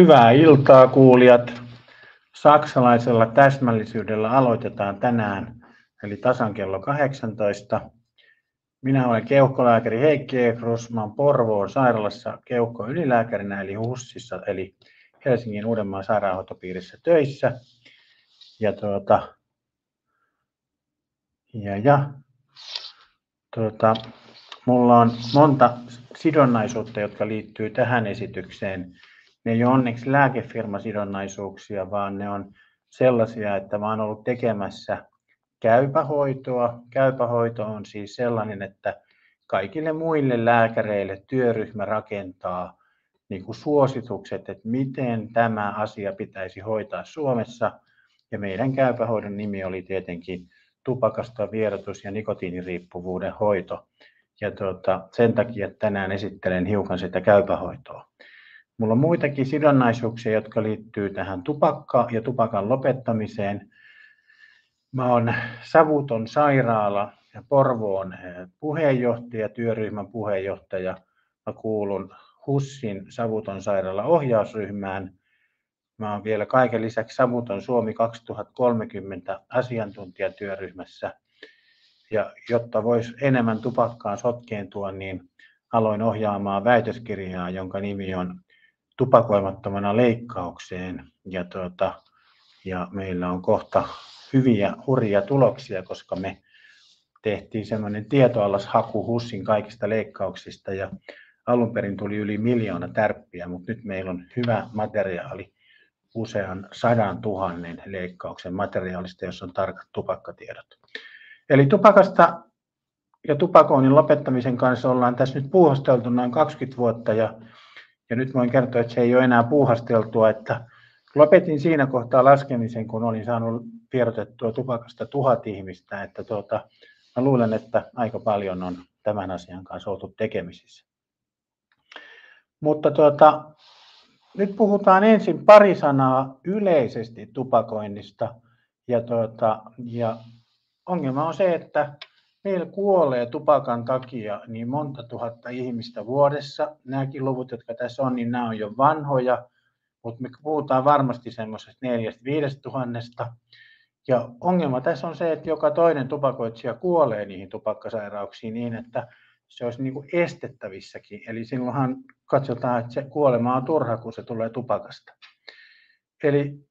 Hyvää iltaa kuulijat. Saksalaisella täsmällisyydellä aloitetaan tänään, eli tasan kello 18. Minä olen keuhkolääkäri Heikki Ekrus. Porvoon sairaalassa keuhkoylilääkärinä eli HUSissa, eli Helsingin Uudenmaan sairaanhoitopiirissä töissä. Ja, tuota, ja, ja tuota, mulla on monta sidonnaisuutta, jotka liittyy tähän esitykseen ne ei ole onneksi lääkefirmasidonnaisuuksia, vaan ne on sellaisia, että mä olen ollut tekemässä käypähoitoa. Käypähoito on siis sellainen, että kaikille muille lääkäreille työryhmä rakentaa niin kuin suositukset, että miten tämä asia pitäisi hoitaa Suomessa. Ja meidän käypähoidon nimi oli tietenkin tupakasta vierotus- ja nikotiiniriippuvuuden hoito. Ja tuota, sen takia tänään esittelen hiukan sitä käypähoitoa. Mulla on muitakin sidonnaisuuksia, jotka liittyy tähän tupakkaan ja tupakan lopettamiseen. Mä oon Savuton sairaala ja Porvoon eh, puheenjohtaja, työryhmän puheenjohtaja. Mä kuulun HUSSin Savuton sairaala ohjausryhmään. Mä oon vielä kaiken lisäksi Savuton Suomi 2030 asiantuntijatyöryhmässä. Ja jotta voisi enemmän tupakkaan sotkeentua, niin aloin ohjaamaan väitöskirjaa, jonka nimi on tupakoimattomana leikkaukseen. Ja, tuota, ja meillä on kohta hyviä, hurjia tuloksia, koska me tehtiin semmoinen tietoalashaku HUSin kaikista leikkauksista ja alun perin tuli yli miljoona tärppiä, mutta nyt meillä on hyvä materiaali usean sadan tuhannen leikkauksen materiaalista, jossa on tarkat tupakkatiedot. Eli tupakasta ja tupakoinnin lopettamisen kanssa ollaan tässä nyt puuhasteltu noin 20 vuotta ja ja nyt voin kertoa, että se ei ole enää puuhasteltua, että lopetin siinä kohtaa laskemisen, kun olin saanut tiedotettua tupakasta tuhat ihmistä, että tuota, mä luulen, että aika paljon on tämän asian kanssa oltu tekemisissä. Mutta tuota, nyt puhutaan ensin pari sanaa yleisesti tupakoinnista. Ja, tuota, ja ongelma on se, että Meillä kuolee tupakan takia niin monta tuhatta ihmistä vuodessa. Nämäkin luvut, jotka tässä on, niin nämä on jo vanhoja, mutta me puhutaan varmasti semmoisesta neljästä viidestä tuhannesta. Ja ongelma tässä on se, että joka toinen tupakoitsija kuolee niihin tupakkasairauksiin niin, että se olisi niin kuin estettävissäkin. Eli silloinhan katsotaan, että se kuolema on turha, kun se tulee tupakasta. Eli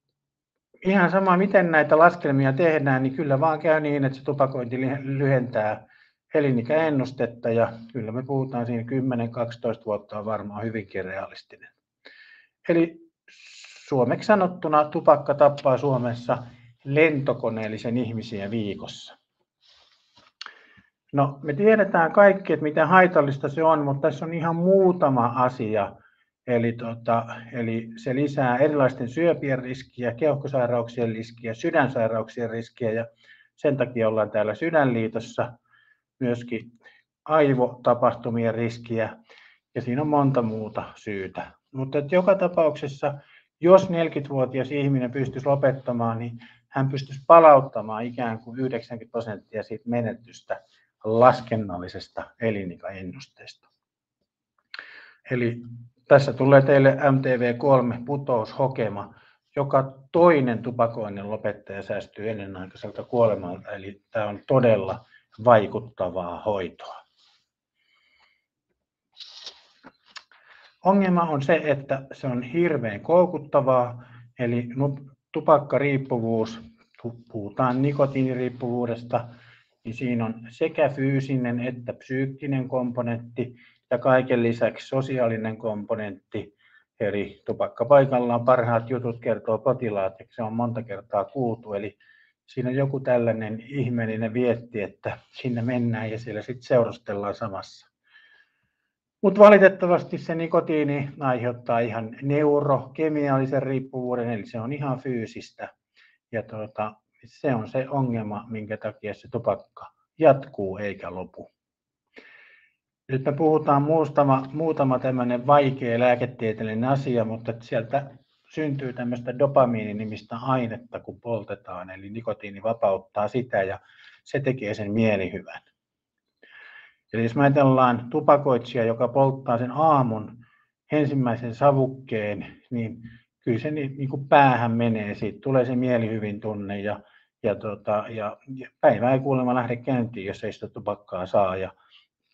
ihan sama, miten näitä laskelmia tehdään, niin kyllä vaan käy niin, että se tupakointi lyhentää elinikäennustetta ja kyllä me puhutaan siinä 10-12 vuotta on varmaan hyvinkin realistinen. Eli suomeksi sanottuna tupakka tappaa Suomessa lentokoneellisen ihmisiä viikossa. No, me tiedetään kaikki, että miten haitallista se on, mutta tässä on ihan muutama asia, Eli, tota, eli se lisää erilaisten syöpien riskiä, keuhkosairauksien riskiä, sydänsairauksien riskiä ja sen takia ollaan täällä Sydänliitossa myöskin aivotapahtumien riskiä ja siinä on monta muuta syytä. Mutta joka tapauksessa, jos 40-vuotias ihminen pystyisi lopettamaan, niin hän pystyisi palauttamaan ikään kuin 90 prosenttia siitä menetystä laskennallisesta elinikäennusteesta. Eli tässä tulee teille MTV3 putoushokema. Joka toinen tupakoinnin lopettaja säästyy ennenaikaiselta kuolemalta, eli tämä on todella vaikuttavaa hoitoa. Ongelma on se, että se on hirveän koukuttavaa, eli tupakkariippuvuus, puhutaan nikotiiniriippuvuudesta, niin siinä on sekä fyysinen että psyykkinen komponentti, ja kaiken lisäksi sosiaalinen komponentti, eli tupakkapaikallaan parhaat jutut kertoo potilaat, ja se on monta kertaa kuultu, eli siinä joku tällainen ihmeellinen vietti, että sinne mennään ja siellä sitten seurustellaan samassa. Mutta valitettavasti se nikotiini aiheuttaa ihan neurokemiallisen riippuvuuden, eli se on ihan fyysistä. Ja tuota, se on se ongelma, minkä takia se tupakka jatkuu eikä lopu. Nyt me puhutaan muutama, muutama tämmöinen vaikea lääketieteellinen asia, mutta sieltä syntyy tämmöistä dopamiini-nimistä ainetta, kun poltetaan, eli nikotiini vapauttaa sitä ja se tekee sen mielihyvän. Eli jos ajatellaan tupakoitsija, joka polttaa sen aamun ensimmäisen savukkeen, niin kyllä se niin, niin kuin päähän menee, siitä. Tulee se mielihyvin tunne ja, ja, tota, ja, ja päivä ei kuulemma lähde käyntiin, jos ei sitä tupakkaa saa. Ja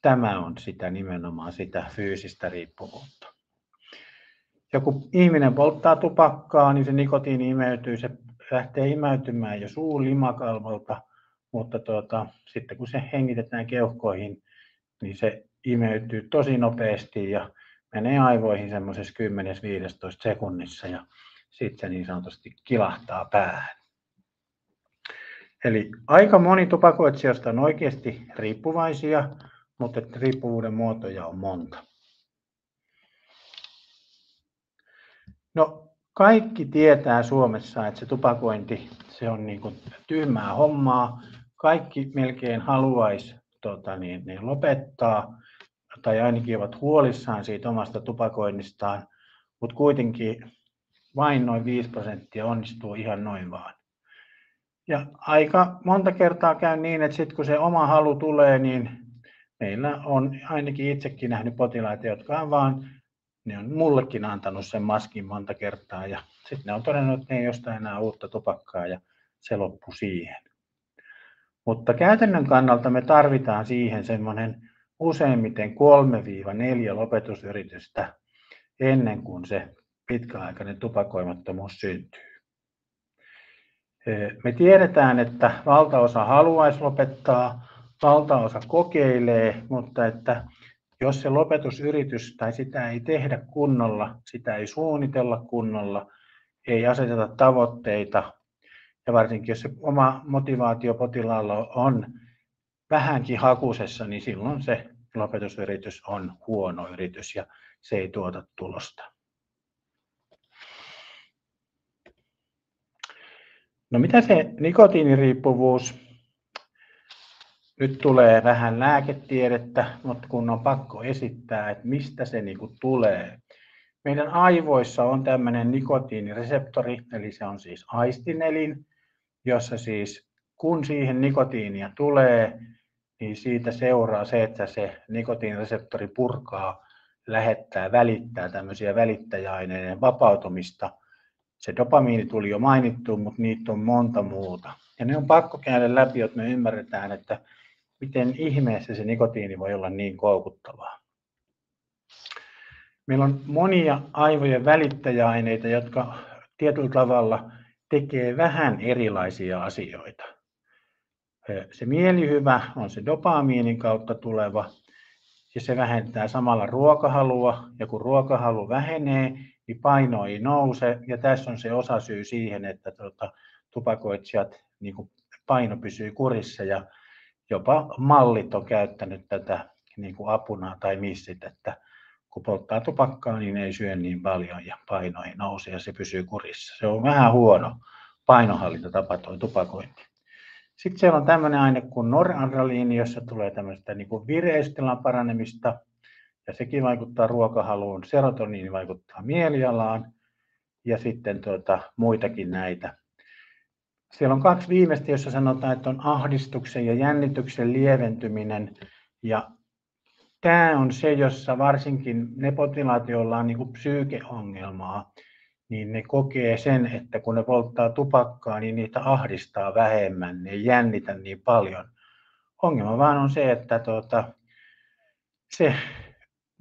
tämä on sitä nimenomaan sitä fyysistä riippuvuutta. Ja kun ihminen polttaa tupakkaa, niin se nikotiini imeytyy, se lähtee imeytymään jo suun limakalvolta, mutta tuota, sitten kun se hengitetään keuhkoihin, niin se imeytyy tosi nopeasti ja menee aivoihin semmoisessa 10-15 sekunnissa ja sitten se niin sanotusti kilahtaa päähän. Eli aika moni tupakoitsijoista on oikeasti riippuvaisia, mutta riippuvuuden muotoja on monta. No, kaikki tietää Suomessa, että se tupakointi se on niin kuin tyhmää hommaa. Kaikki melkein haluaisi tota niin, niin lopettaa tai ainakin ovat huolissaan siitä omasta tupakoinnistaan, mutta kuitenkin vain noin 5 prosenttia onnistuu ihan noin vaan. Ja aika monta kertaa käy niin, että sitten kun se oma halu tulee, niin meillä on ainakin itsekin nähnyt potilaita, jotka on vaan, ne on mullekin antanut sen maskin monta kertaa ja sitten ne on todennut, että ne ei osta enää uutta tupakkaa ja se loppu siihen. Mutta käytännön kannalta me tarvitaan siihen semmoinen useimmiten 3-4 lopetusyritystä ennen kuin se pitkäaikainen tupakoimattomuus syntyy. Me tiedetään, että valtaosa haluaisi lopettaa, valtaosa kokeilee, mutta että jos se lopetusyritys tai sitä ei tehdä kunnolla, sitä ei suunnitella kunnolla, ei aseteta tavoitteita, ja varsinkin jos se oma motivaatio potilaalla on vähänkin hakusessa, niin silloin se lopetusyritys on huono yritys ja se ei tuota tulosta. No mitä se nikotiiniriippuvuus? Nyt tulee vähän lääketiedettä, mutta kun on pakko esittää, että mistä se niinku tulee. Meidän aivoissa on tämmöinen nikotiinireseptori, eli se on siis aistinelin, jossa siis kun siihen nikotiinia tulee, niin siitä seuraa se, että se nikotiinireseptori purkaa, lähettää, välittää tämmöisiä välittäjäaineiden vapautumista. Se dopamiini tuli jo mainittu, mutta niitä on monta muuta. Ja ne on pakko käydä läpi, jotta me ymmärretään, että miten ihmeessä se nikotiini voi olla niin koukuttavaa. Meillä on monia aivojen välittäjäaineita, jotka tietyllä tavalla tekee vähän erilaisia asioita. Se mielihyvä on se dopamiinin kautta tuleva ja se vähentää samalla ruokahalua ja kun ruokahalu vähenee, niin paino ei nouse ja tässä on se osa syy siihen, että tuota, tupakoitsijat niin paino pysyy kurissa ja jopa mallit on käyttänyt tätä niin kuin apuna tai missit, että kun polttaa tupakkaa, niin ei syö niin paljon ja paino ei nouse ja se pysyy kurissa. Se on vähän huono painohallintatapa tuo tupakointi. Sitten siellä on tämmöinen aine kuin noradrenaliini, jossa tulee tämmöistä niin kuin vireystilan paranemista, ja sekin vaikuttaa ruokahaluun. Serotoniini vaikuttaa mielialaan, ja sitten tuota, muitakin näitä. Siellä on kaksi viimeistä, jossa sanotaan, että on ahdistuksen ja jännityksen lieventyminen, ja tämä on se, jossa varsinkin ne potilaat, joilla on niin kuin psyykeongelmaa, niin ne kokee sen, että kun ne polttaa tupakkaa, niin niitä ahdistaa vähemmän, ne ei jännitä niin paljon. Ongelma vaan on se, että tuota, se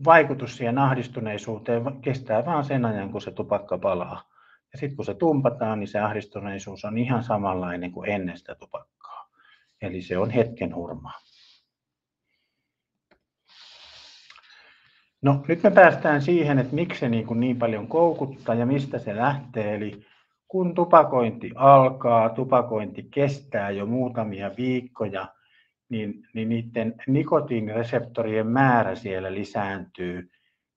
vaikutus siihen ahdistuneisuuteen kestää vain sen ajan, kun se tupakka palaa. Ja sitten kun se tumpataan, niin se ahdistuneisuus on ihan samanlainen kuin ennen sitä tupakkaa. Eli se on hetken hurmaa. No nyt me päästään siihen, että miksi se niin, kuin niin paljon koukuttaa ja mistä se lähtee. Eli kun tupakointi alkaa, tupakointi kestää jo muutamia viikkoja, niin, niin niiden nikotiinireseptorien määrä siellä lisääntyy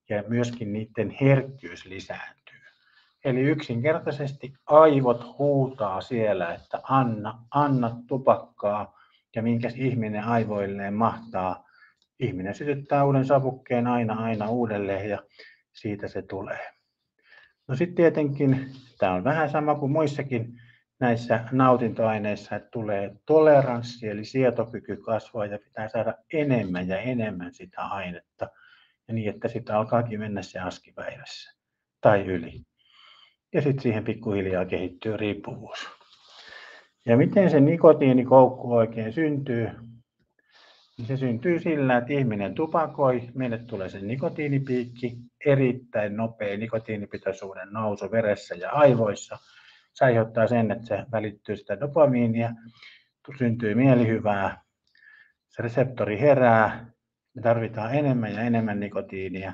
ja myöskin niiden herkkyys lisääntyy. Eli yksinkertaisesti aivot huutaa siellä, että anna, anna tupakkaa ja minkäs ihminen aivoilleen mahtaa ihminen sytyttää uuden savukkeen aina aina uudelleen ja siitä se tulee. No sitten tietenkin, tämä on vähän sama kuin muissakin näissä nautintoaineissa, että tulee toleranssi eli sietokyky kasvaa ja pitää saada enemmän ja enemmän sitä ainetta ja niin, että sitä alkaakin mennä se askipäivässä tai yli. Ja sitten siihen pikkuhiljaa kehittyy riippuvuus. Ja miten se nikotiinikoukku oikein syntyy? Niin se syntyy sillä, että ihminen tupakoi, meille tulee se nikotiinipiikki, erittäin nopea nikotiinipitoisuuden nousu veressä ja aivoissa. Se aiheuttaa sen, että se välittyy sitä dopamiinia, syntyy mielihyvää, se reseptori herää, me tarvitaan enemmän ja enemmän nikotiinia.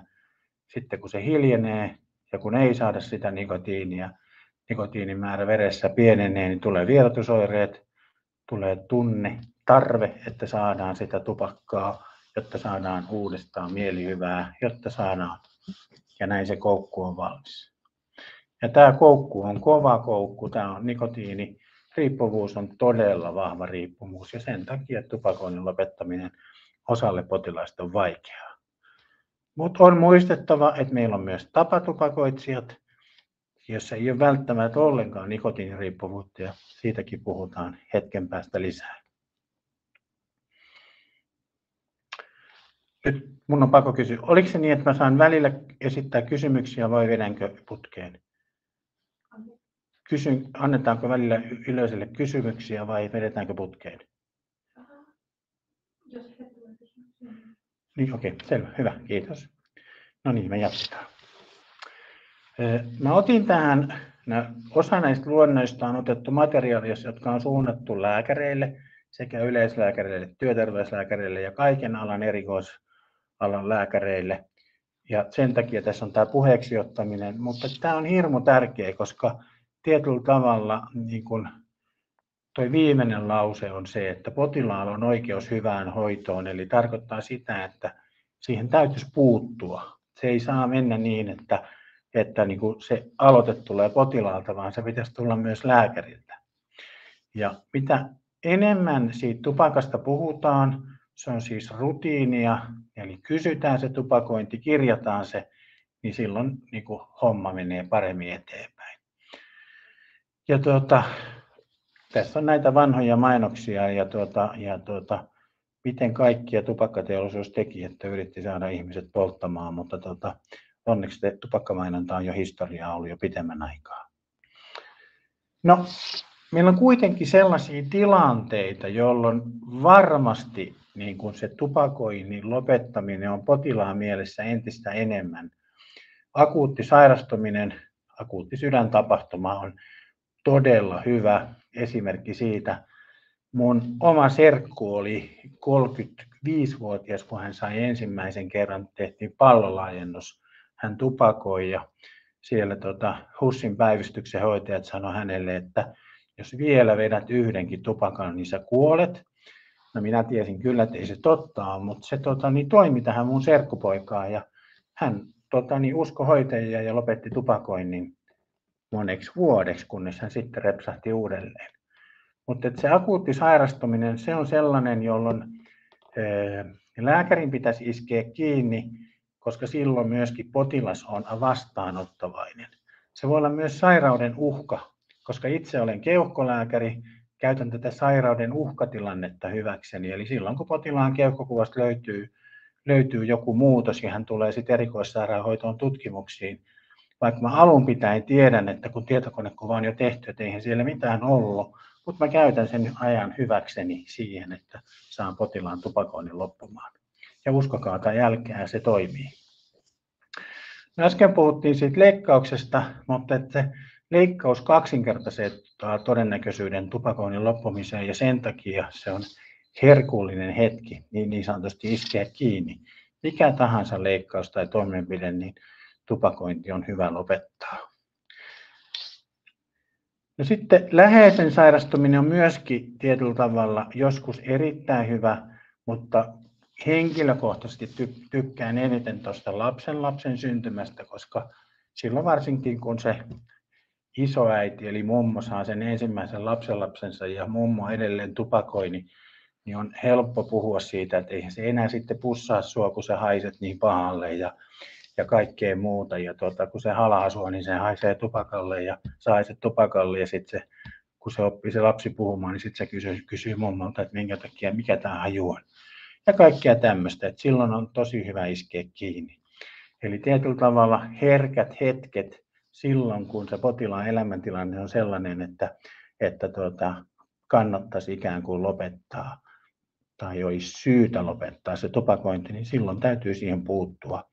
Sitten kun se hiljenee ja kun ei saada sitä nikotiinia, nikotiinimäärä veressä pienenee, niin tulee vierotusoireet, tulee tunne, tarve, että saadaan sitä tupakkaa, jotta saadaan uudestaan mielihyvää, jotta saadaan, ja näin se koukku on valmis. Ja tämä koukku on kova koukku, tämä on nikotiini, riippuvuus on todella vahva riippuvuus ja sen takia tupakoinnin lopettaminen osalle potilaista on vaikeaa. Mutta on muistettava, että meillä on myös tapatupakoitsijat, jossa ei ole välttämättä ollenkaan nikotiiniriippuvuutta ja siitäkin puhutaan hetken päästä lisää. Nyt mun on pakko kysyä, oliko se niin, että mä saan välillä esittää kysymyksiä vai vedänkö putkeen? Kysyn, annetaanko välillä yleisölle kysymyksiä vai vedetäänkö putkeen? Niin, okei, okay, selvä, hyvä, kiitos. No niin, me jatketaan. Mä otin tähän, osa näistä luonnoista on otettu materiaalia, jotka on suunnattu lääkäreille, sekä yleislääkäreille, työterveyslääkäreille ja kaiken alan erikoisalan lääkäreille. Ja sen takia tässä on tämä puheeksi ottaminen, mutta tämä on hirmu tärkeä, koska tietyllä tavalla niin kun toi viimeinen lause on se, että potilaalla on oikeus hyvään hoitoon, eli tarkoittaa sitä, että siihen täytyisi puuttua. Se ei saa mennä niin, että että niin kuin se aloite tulee potilaalta, vaan se pitäisi tulla myös lääkäriltä. Ja mitä enemmän siitä tupakasta puhutaan, se on siis rutiinia, eli kysytään se tupakointi, kirjataan se, niin silloin niin kuin homma menee paremmin eteenpäin. Ja tuota, tässä on näitä vanhoja mainoksia ja, tuota, ja tuota, miten kaikkia tupakkateollisuus teki, että yritti saada ihmiset polttamaan, mutta tuota, onneksi tupakkamainonta on jo historiaa ollut jo pitemmän aikaa. No, meillä on kuitenkin sellaisia tilanteita, jolloin varmasti niin kuin se tupakoinnin lopettaminen on potilaan mielessä entistä enemmän. Akuutti sairastuminen, akuutti sydäntapahtuma on todella hyvä esimerkki siitä. Mun oma serkku oli 35-vuotias, kun hän sai ensimmäisen kerran, tehtiin pallolaajennus hän tupakoi ja siellä tota, HUSin päivystyksen hoitajat sanoi hänelle, että jos vielä vedät yhdenkin tupakan, niin sä kuolet. No minä tiesin kyllä, että ei se totta ole, mutta se tota, niin toimi tähän mun serkkupoikaan ja hän tota, niin usko hoitajia ja lopetti tupakoinnin moneksi vuodeksi, kunnes hän sitten repsahti uudelleen. Mutta se akuutti sairastuminen, se on sellainen, jolloin lääkärin pitäisi iskeä kiinni koska silloin myöskin potilas on vastaanottavainen. Se voi olla myös sairauden uhka, koska itse olen keuhkolääkäri, käytän tätä sairauden uhkatilannetta hyväkseni. Eli silloin kun potilaan keuhkokuvasta löytyy, löytyy joku muutos ja hän tulee sitten erikoissairaanhoitoon tutkimuksiin, vaikka mä alun pitäen tiedän, että kun tietokonekuva on jo tehty, että eihän siellä mitään ollut, mutta mä käytän sen ajan hyväkseni siihen, että saan potilaan tupakoinnin loppumaan ja uskokaa tai jälkeen se toimii. No äsken puhuttiin siitä leikkauksesta, mutta että leikkaus kaksinkertaistaa todennäköisyyden tupakoinnin loppumiseen ja sen takia se on herkullinen hetki niin, niin sanotusti iskeä kiinni. Mikä tahansa leikkaus tai toimenpide, niin tupakointi on hyvä lopettaa. No sitten läheisen sairastuminen on myöskin tietyllä tavalla joskus erittäin hyvä, mutta henkilökohtaisesti tykkään eniten tuosta lapsen lapsen syntymästä, koska silloin varsinkin kun se isoäiti eli mummo saa sen ensimmäisen lapsenlapsensa ja mummo edelleen tupakoi, niin, niin on helppo puhua siitä, että eihän se enää sitten pussaa sua, kun sä haiset niin pahalle ja, ja kaikkea muuta. Ja tuota, kun se halaa sua, niin se haisee tupakalle ja sä haiset tupakalle ja sitten se, kun se oppii se lapsi puhumaan, niin sitten se kysyy, kysyy mummolta, että minkä takia, mikä tämä haju on ja kaikkea tämmöistä. että silloin on tosi hyvä iskeä kiinni. Eli tietyllä tavalla herkät hetket silloin, kun se potilaan elämäntilanne on sellainen, että, että tuota, kannattaisi ikään kuin lopettaa tai olisi syytä lopettaa se tupakointi, niin silloin täytyy siihen puuttua.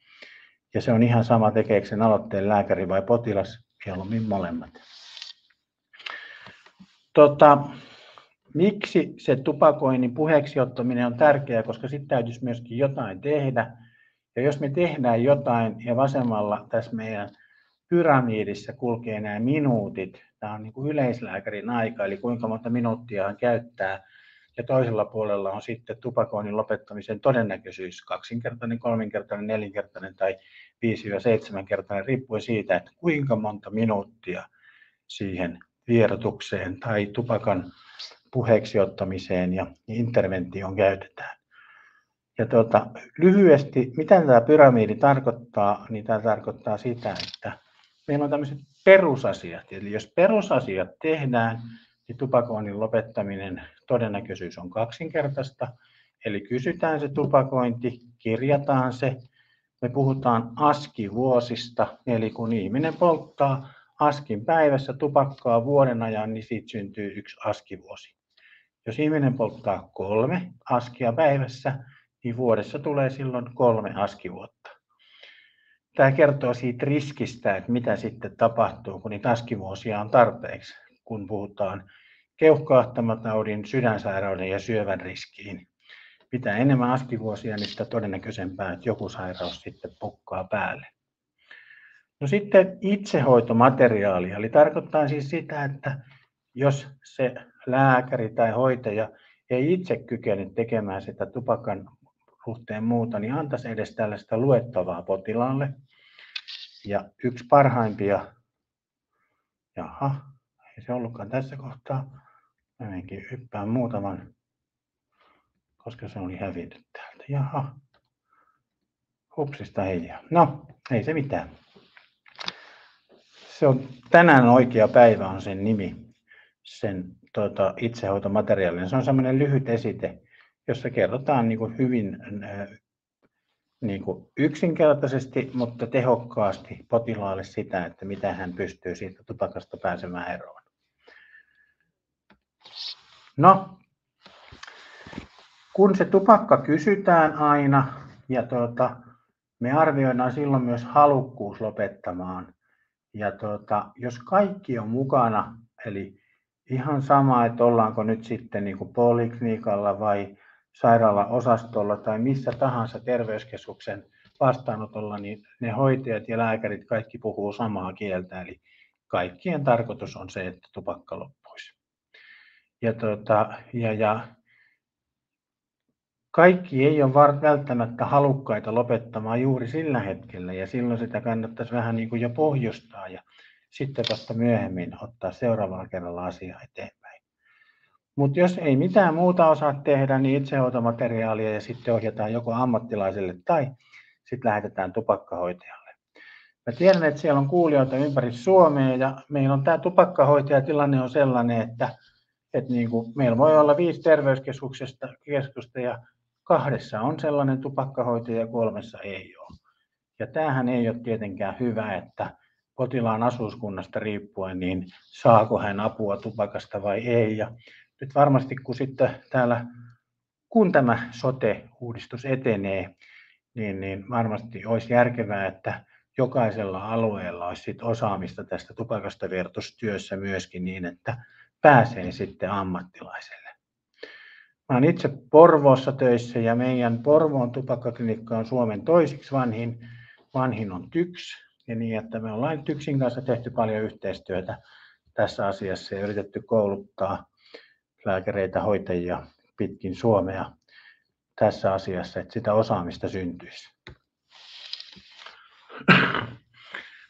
Ja se on ihan sama, tekeekö sen aloitteen lääkäri vai potilas, mieluummin molemmat. Tota, miksi se tupakoinnin puheeksi ottaminen on tärkeää, koska sitten täytyisi myöskin jotain tehdä. Ja jos me tehdään jotain ja vasemmalla tässä meidän pyramidissa kulkee nämä minuutit, tämä on niin kuin yleislääkärin aika, eli kuinka monta minuuttia hän käyttää, ja toisella puolella on sitten tupakoinnin lopettamisen todennäköisyys, kaksinkertainen, kolminkertainen, nelinkertainen tai 5-7-kertainen, riippuen siitä, että kuinka monta minuuttia siihen vierotukseen tai tupakan puheeksi ottamiseen ja interventioon käytetään. Ja tuota, lyhyesti, mitä tämä pyramidi tarkoittaa, niin tämä tarkoittaa sitä, että meillä on tämmöiset perusasiat. Eli jos perusasiat tehdään, niin tupakoinnin lopettaminen todennäköisyys on kaksinkertaista. Eli kysytään se tupakointi, kirjataan se. Me puhutaan askivuosista, eli kun ihminen polttaa askin päivässä tupakkaa vuoden ajan, niin siitä syntyy yksi askivuosi. Jos ihminen polttaa kolme askia päivässä, niin vuodessa tulee silloin kolme askivuotta. Tämä kertoo siitä riskistä, että mitä sitten tapahtuu, kun niitä askivuosia on tarpeeksi, kun puhutaan keuhkoahtamataudin, sydänsairauden ja syövän riskiin. Mitä enemmän askivuosia, niin sitä todennäköisempää, että joku sairaus sitten pukkaa päälle. No sitten itsehoitomateriaali, eli tarkoittaa siis sitä, että jos se lääkäri tai hoitaja ei itse kykene tekemään sitä tupakan suhteen muuta, niin antaisi edes tällaista luettavaa potilaalle. Ja yksi parhaimpia, jaha, ei se ollutkaan tässä kohtaa, mä menkin hyppään muutaman, koska se oli hävinnyt täältä, jaha, hupsista heijaa. No, ei se mitään. Se on tänään oikea päivä on sen nimi, sen tuota, itsehoitomateriaalin. Se on semmoinen lyhyt esite, jossa kerrotaan niin kuin hyvin äh, niin kuin yksinkertaisesti, mutta tehokkaasti potilaalle sitä, että mitä hän pystyy siitä tupakasta pääsemään eroon. No, kun se tupakka kysytään aina ja tuota, me arvioidaan silloin myös halukkuus lopettamaan. Ja tuota, jos kaikki on mukana, eli ihan sama, että ollaanko nyt sitten niin kuin poliklinikalla vai sairaalaosastolla tai missä tahansa terveyskeskuksen vastaanotolla, niin ne hoitajat ja lääkärit kaikki puhuu samaa kieltä, eli kaikkien tarkoitus on se, että tupakka loppuisi. Ja, tuota, ja, ja kaikki ei ole välttämättä halukkaita lopettamaan juuri sillä hetkellä, ja silloin sitä kannattaisi vähän niin kuin jo pohjustaa ja sitten vasta myöhemmin ottaa seuraavalla kerralla asiaa eteenpäin. Mutta jos ei mitään muuta osaa tehdä, niin itsehoitomateriaalia ja sitten ohjataan joko ammattilaiselle tai sitten lähetetään tupakkahoitajalle. Mä tiedän, että siellä on kuulijoita ympäri Suomea ja meillä on tämä tupakkahoitajatilanne on sellainen, että, että niin kuin meillä voi olla viisi terveyskeskusta ja kahdessa on sellainen tupakkahoitaja ja kolmessa ei ole. Ja tämähän ei ole tietenkään hyvä, että potilaan asuuskunnasta riippuen, niin saako hän apua tupakasta vai ei. Ja nyt varmasti kun sitten täällä, kun tämä sote-uudistus etenee, niin, niin varmasti olisi järkevää, että jokaisella alueella olisi sit osaamista tästä tupakasta vertustyössä myöskin niin, että pääsee sitten ammattilaiselle. Mä olen itse Porvoossa töissä ja meidän Porvoon tupakkaklinikka on Suomen toisiksi vanhin. Vanhin on TYKS ja niin, että me ollaan TYKSin kanssa tehty paljon yhteistyötä tässä asiassa ja yritetty kouluttaa lääkäreitä, hoitajia pitkin Suomea tässä asiassa, että sitä osaamista syntyisi.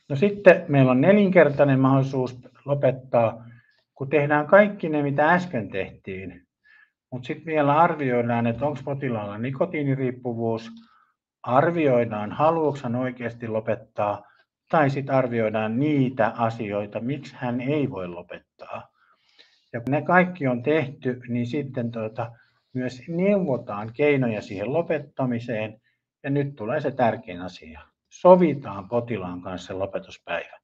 No sitten meillä on nelinkertainen mahdollisuus lopettaa, kun tehdään kaikki ne, mitä äsken tehtiin, mutta sitten vielä arvioidaan, että onko potilaalla nikotiiniriippuvuus, arvioidaan, haluatko hän oikeasti lopettaa, tai sitten arvioidaan niitä asioita, miksi hän ei voi lopettaa. Ja kun ne kaikki on tehty, niin sitten tuota, myös neuvotaan keinoja siihen lopettamiseen. Ja nyt tulee se tärkein asia. Sovitaan potilaan kanssa lopetuspäivä.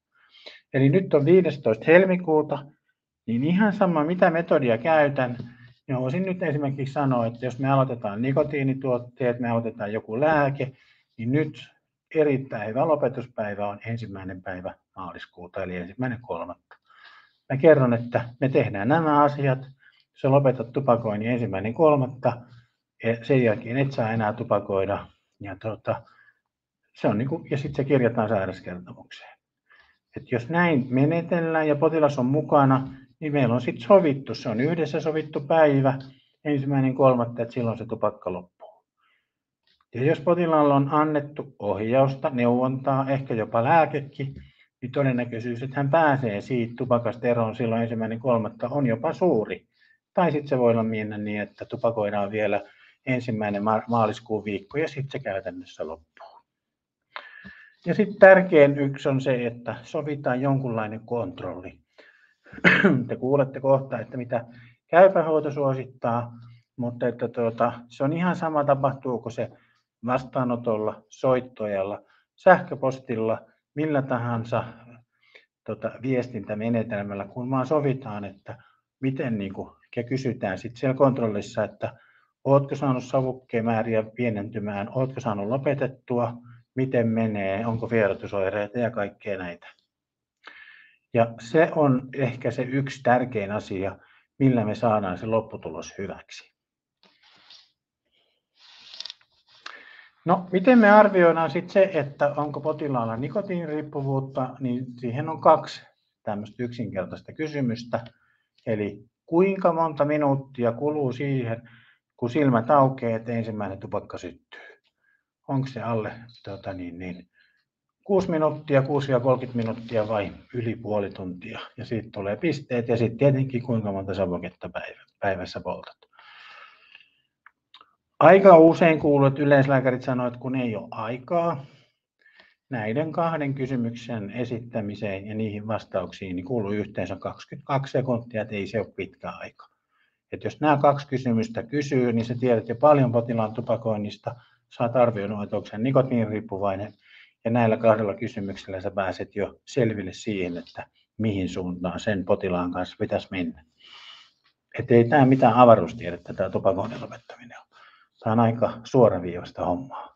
Eli nyt on 15. helmikuuta, niin ihan sama mitä metodia käytän, niin voisin nyt esimerkiksi sanoa, että jos me aloitetaan nikotiinituotteet, me aloitetaan joku lääke, niin nyt erittäin hyvä lopetuspäivä on ensimmäinen päivä maaliskuuta, eli ensimmäinen kolmatta. Mä kerron, että me tehdään nämä asiat, sä lopetat tupakoinnin ensimmäinen kolmatta, ja sen jälkeen et saa enää tupakoida. Ja, tuota, se on niin kuin, ja sitten se kirjataan sairauskertomukseen. Et jos näin menetellään ja potilas on mukana, niin meillä on sitten sovittu, se on yhdessä sovittu päivä, ensimmäinen kolmatta, että silloin se tupakka loppuu. Ja jos potilaalla on annettu ohjausta, neuvontaa, ehkä jopa lääkekin, niin todennäköisyys, että hän pääsee siitä tupakasta eroon silloin ensimmäinen kolmatta on jopa suuri. Tai sitten se voi olla mennä niin, että tupakoidaan vielä ensimmäinen maaliskuun viikko ja sitten se käytännössä loppuu. Ja sitten tärkein yksi on se, että sovitaan jonkunlainen kontrolli. Te kuulette kohta, että mitä käypähoito suosittaa, mutta että tuota, se on ihan sama tapahtuuko se vastaanotolla, soittojalla, sähköpostilla, millä tahansa tota, viestintämenetelmällä, kun vaan sovitaan, että miten niin kuin, ja kysytään sitten siellä kontrollissa, että oletko saanut savukkemääriä pienentymään, oletko saanut lopetettua, miten menee, onko vierotusoireita ja kaikkea näitä. Ja se on ehkä se yksi tärkein asia, millä me saadaan se lopputulos hyväksi. No, miten me arvioidaan sitten se, että onko potilaalla nikotiiniriippuvuutta, niin siihen on kaksi tämmöistä yksinkertaista kysymystä. Eli kuinka monta minuuttia kuluu siihen, kun silmät aukeaa, että ensimmäinen tupakka syttyy? Onko se alle tota niin, niin, 6 minuuttia, 6 ja 30 minuuttia vai yli puoli tuntia? Ja siitä tulee pisteet ja sitten tietenkin kuinka monta savuketta päivässä poltat. Aika usein kuuluu, että yleislääkärit sanoo, että kun ei ole aikaa näiden kahden kysymyksen esittämiseen ja niihin vastauksiin, niin kuuluu yhteensä 22 sekuntia, että ei se ole pitkä aika. Että jos nämä kaksi kysymystä kysyy, niin sä tiedät jo paljon potilaan tupakoinnista, saat arvioinut, että onko hän nikotiiniriippuvainen, ja näillä kahdella kysymyksellä sä pääset jo selville siihen, että mihin suuntaan sen potilaan kanssa pitäisi mennä. Että ei tämä mitään avaruustiedettä, tämä tupakoinnin lopettaminen ole. Tämä on aika suoraviivasta hommaa.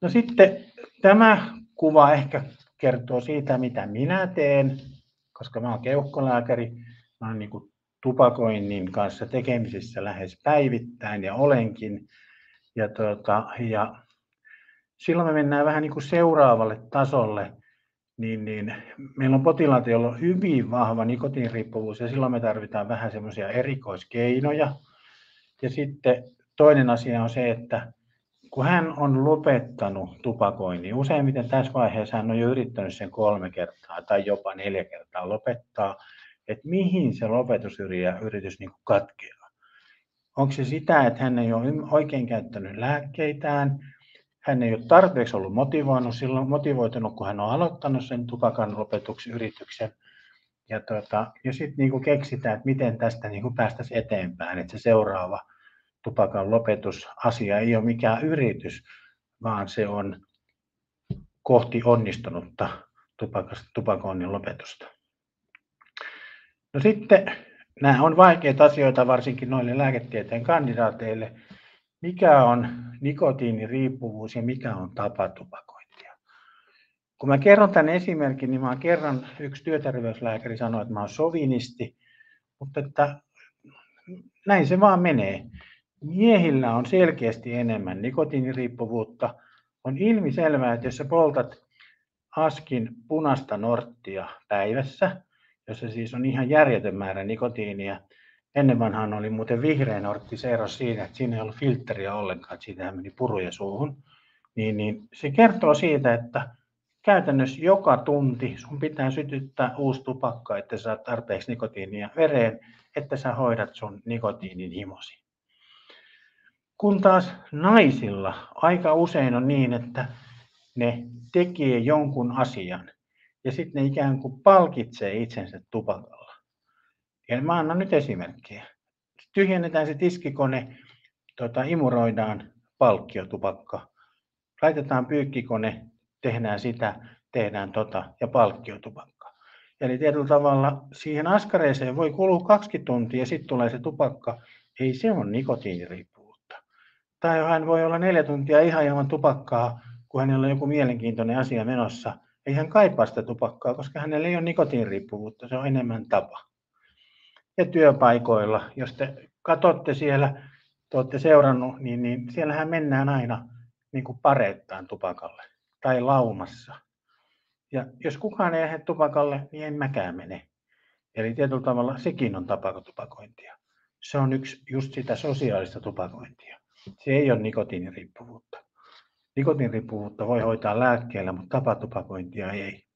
No sitten tämä kuva ehkä kertoo siitä, mitä minä teen, koska mä olen keuhkolääkäri. Mä olen niin tupakoinnin kanssa tekemisissä lähes päivittäin ja olenkin. Ja, tuota, ja silloin me mennään vähän niin kuin seuraavalle tasolle, niin, niin meillä on potilaita, joilla on hyvin vahva nikotiiniriippuvuus ja silloin me tarvitaan vähän semmoisia erikoiskeinoja. Ja sitten toinen asia on se, että kun hän on lopettanut tupakoinnin, useimmiten tässä vaiheessa hän on jo yrittänyt sen kolme kertaa tai jopa neljä kertaa lopettaa, että mihin se lopetusyritys niin katkeaa. Onko se sitä, että hän ei ole oikein käyttänyt lääkkeitään, hän ei ole tarpeeksi ollut motivoinut, silloin motivoitunut, kun hän on aloittanut sen tupakan lopetuksen Ja, tuota, ja sitten niin keksitään, että miten tästä niin päästäisiin eteenpäin, että se seuraava tupakan lopetusasia ei ole mikään yritys, vaan se on kohti onnistunutta tupakoinnin lopetusta. No sitten nämä on vaikeita asioita varsinkin noille lääketieteen kandidaateille. Mikä on nikotiiniriippuvuus ja mikä on tapa tupakointia? Kun mä kerron tämän esimerkin, niin mä kerran yksi työterveyslääkäri sanoi, että mä olen sovinisti, mutta että näin se vaan menee. Miehillä on selkeästi enemmän nikotiiniriippuvuutta. On ilmiselvää, että jos sä poltat askin punaista norttia päivässä, jossa siis on ihan järjetön määrä nikotiinia. Ennen vanhaan oli muuten vihreä nortti, se ero siinä, että siinä ei ollut filtteriä ollenkaan, että siitä meni puruja suuhun. Niin, niin se kertoo siitä, että käytännössä joka tunti sun pitää sytyttää uusi tupakka, että saat tarpeeksi nikotiinia vereen, että sä hoidat sun nikotiinin himosi. Kun taas naisilla aika usein on niin, että ne tekee jonkun asian ja sitten ne ikään kuin palkitsee itsensä tupakalla. Ja mä annan nyt esimerkkiä. Tyhjennetään se tiskikone, tota, imuroidaan palkkiotupakka, laitetaan pyykkikone, tehdään sitä, tehdään tota ja palkkiotupakka. Eli tietyllä tavalla siihen askareeseen voi kulua 20 tuntia ja sitten tulee se tupakka. Ei se ole nikotiiniriippuvuutta. Tai hän voi olla neljä tuntia ihan ilman tupakkaa, kun hänellä on joku mielenkiintoinen asia menossa. Ei hän kaipaa sitä tupakkaa, koska hänellä ei ole nikotiiniriippuvuutta, se on enemmän tapa. Ja työpaikoilla, jos te katsotte siellä, te olette seurannut, niin, niin siellähän mennään aina niin kuin pareittain tupakalle tai laumassa. Ja jos kukaan ei lähde tupakalle, niin en mäkään mene. Eli tietyllä tavalla sekin on tupakointia. Se on yksi just sitä sosiaalista tupakointia. Se ei ole nikotiiniriippuvuutta. Nikotiiniriippuvuutta voi hoitaa lääkkeellä, mutta tapatupakointia ei.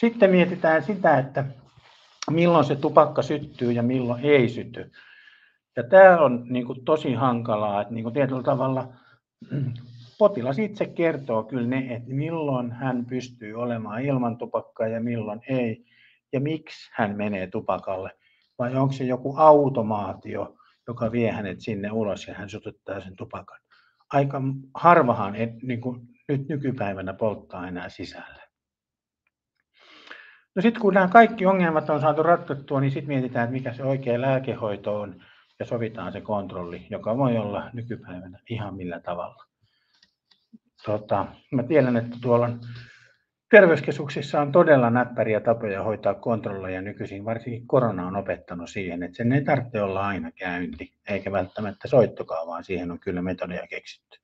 Sitten mietitään sitä, että milloin se tupakka syttyy ja milloin ei syty. Ja tämä on niin kuin tosi hankalaa, että niin kuin tietyllä tavalla potilas itse kertoo kyllä ne, että milloin hän pystyy olemaan ilman tupakkaa ja milloin ei, ja miksi hän menee tupakalle. Vai onko se joku automaatio, joka vie hänet sinne ulos ja hän sytyttää sen tupakan. Aika harvahan et, niin kuin nyt nykypäivänä polttaa enää sisällä. No sitten kun nämä kaikki ongelmat on saatu ratkottua, niin sitten mietitään, että mikä se oikea lääkehoito on ja sovitaan se kontrolli, joka voi olla nykypäivänä ihan millä tavalla. Tota, mä tiedän, että tuolla on terveyskeskuksissa on todella näppäriä tapoja hoitaa kontrolleja nykyisin, varsinkin korona on opettanut siihen, että sen ei tarvitse olla aina käynti, eikä välttämättä soittokaa, vaan siihen on kyllä metodeja keksitty.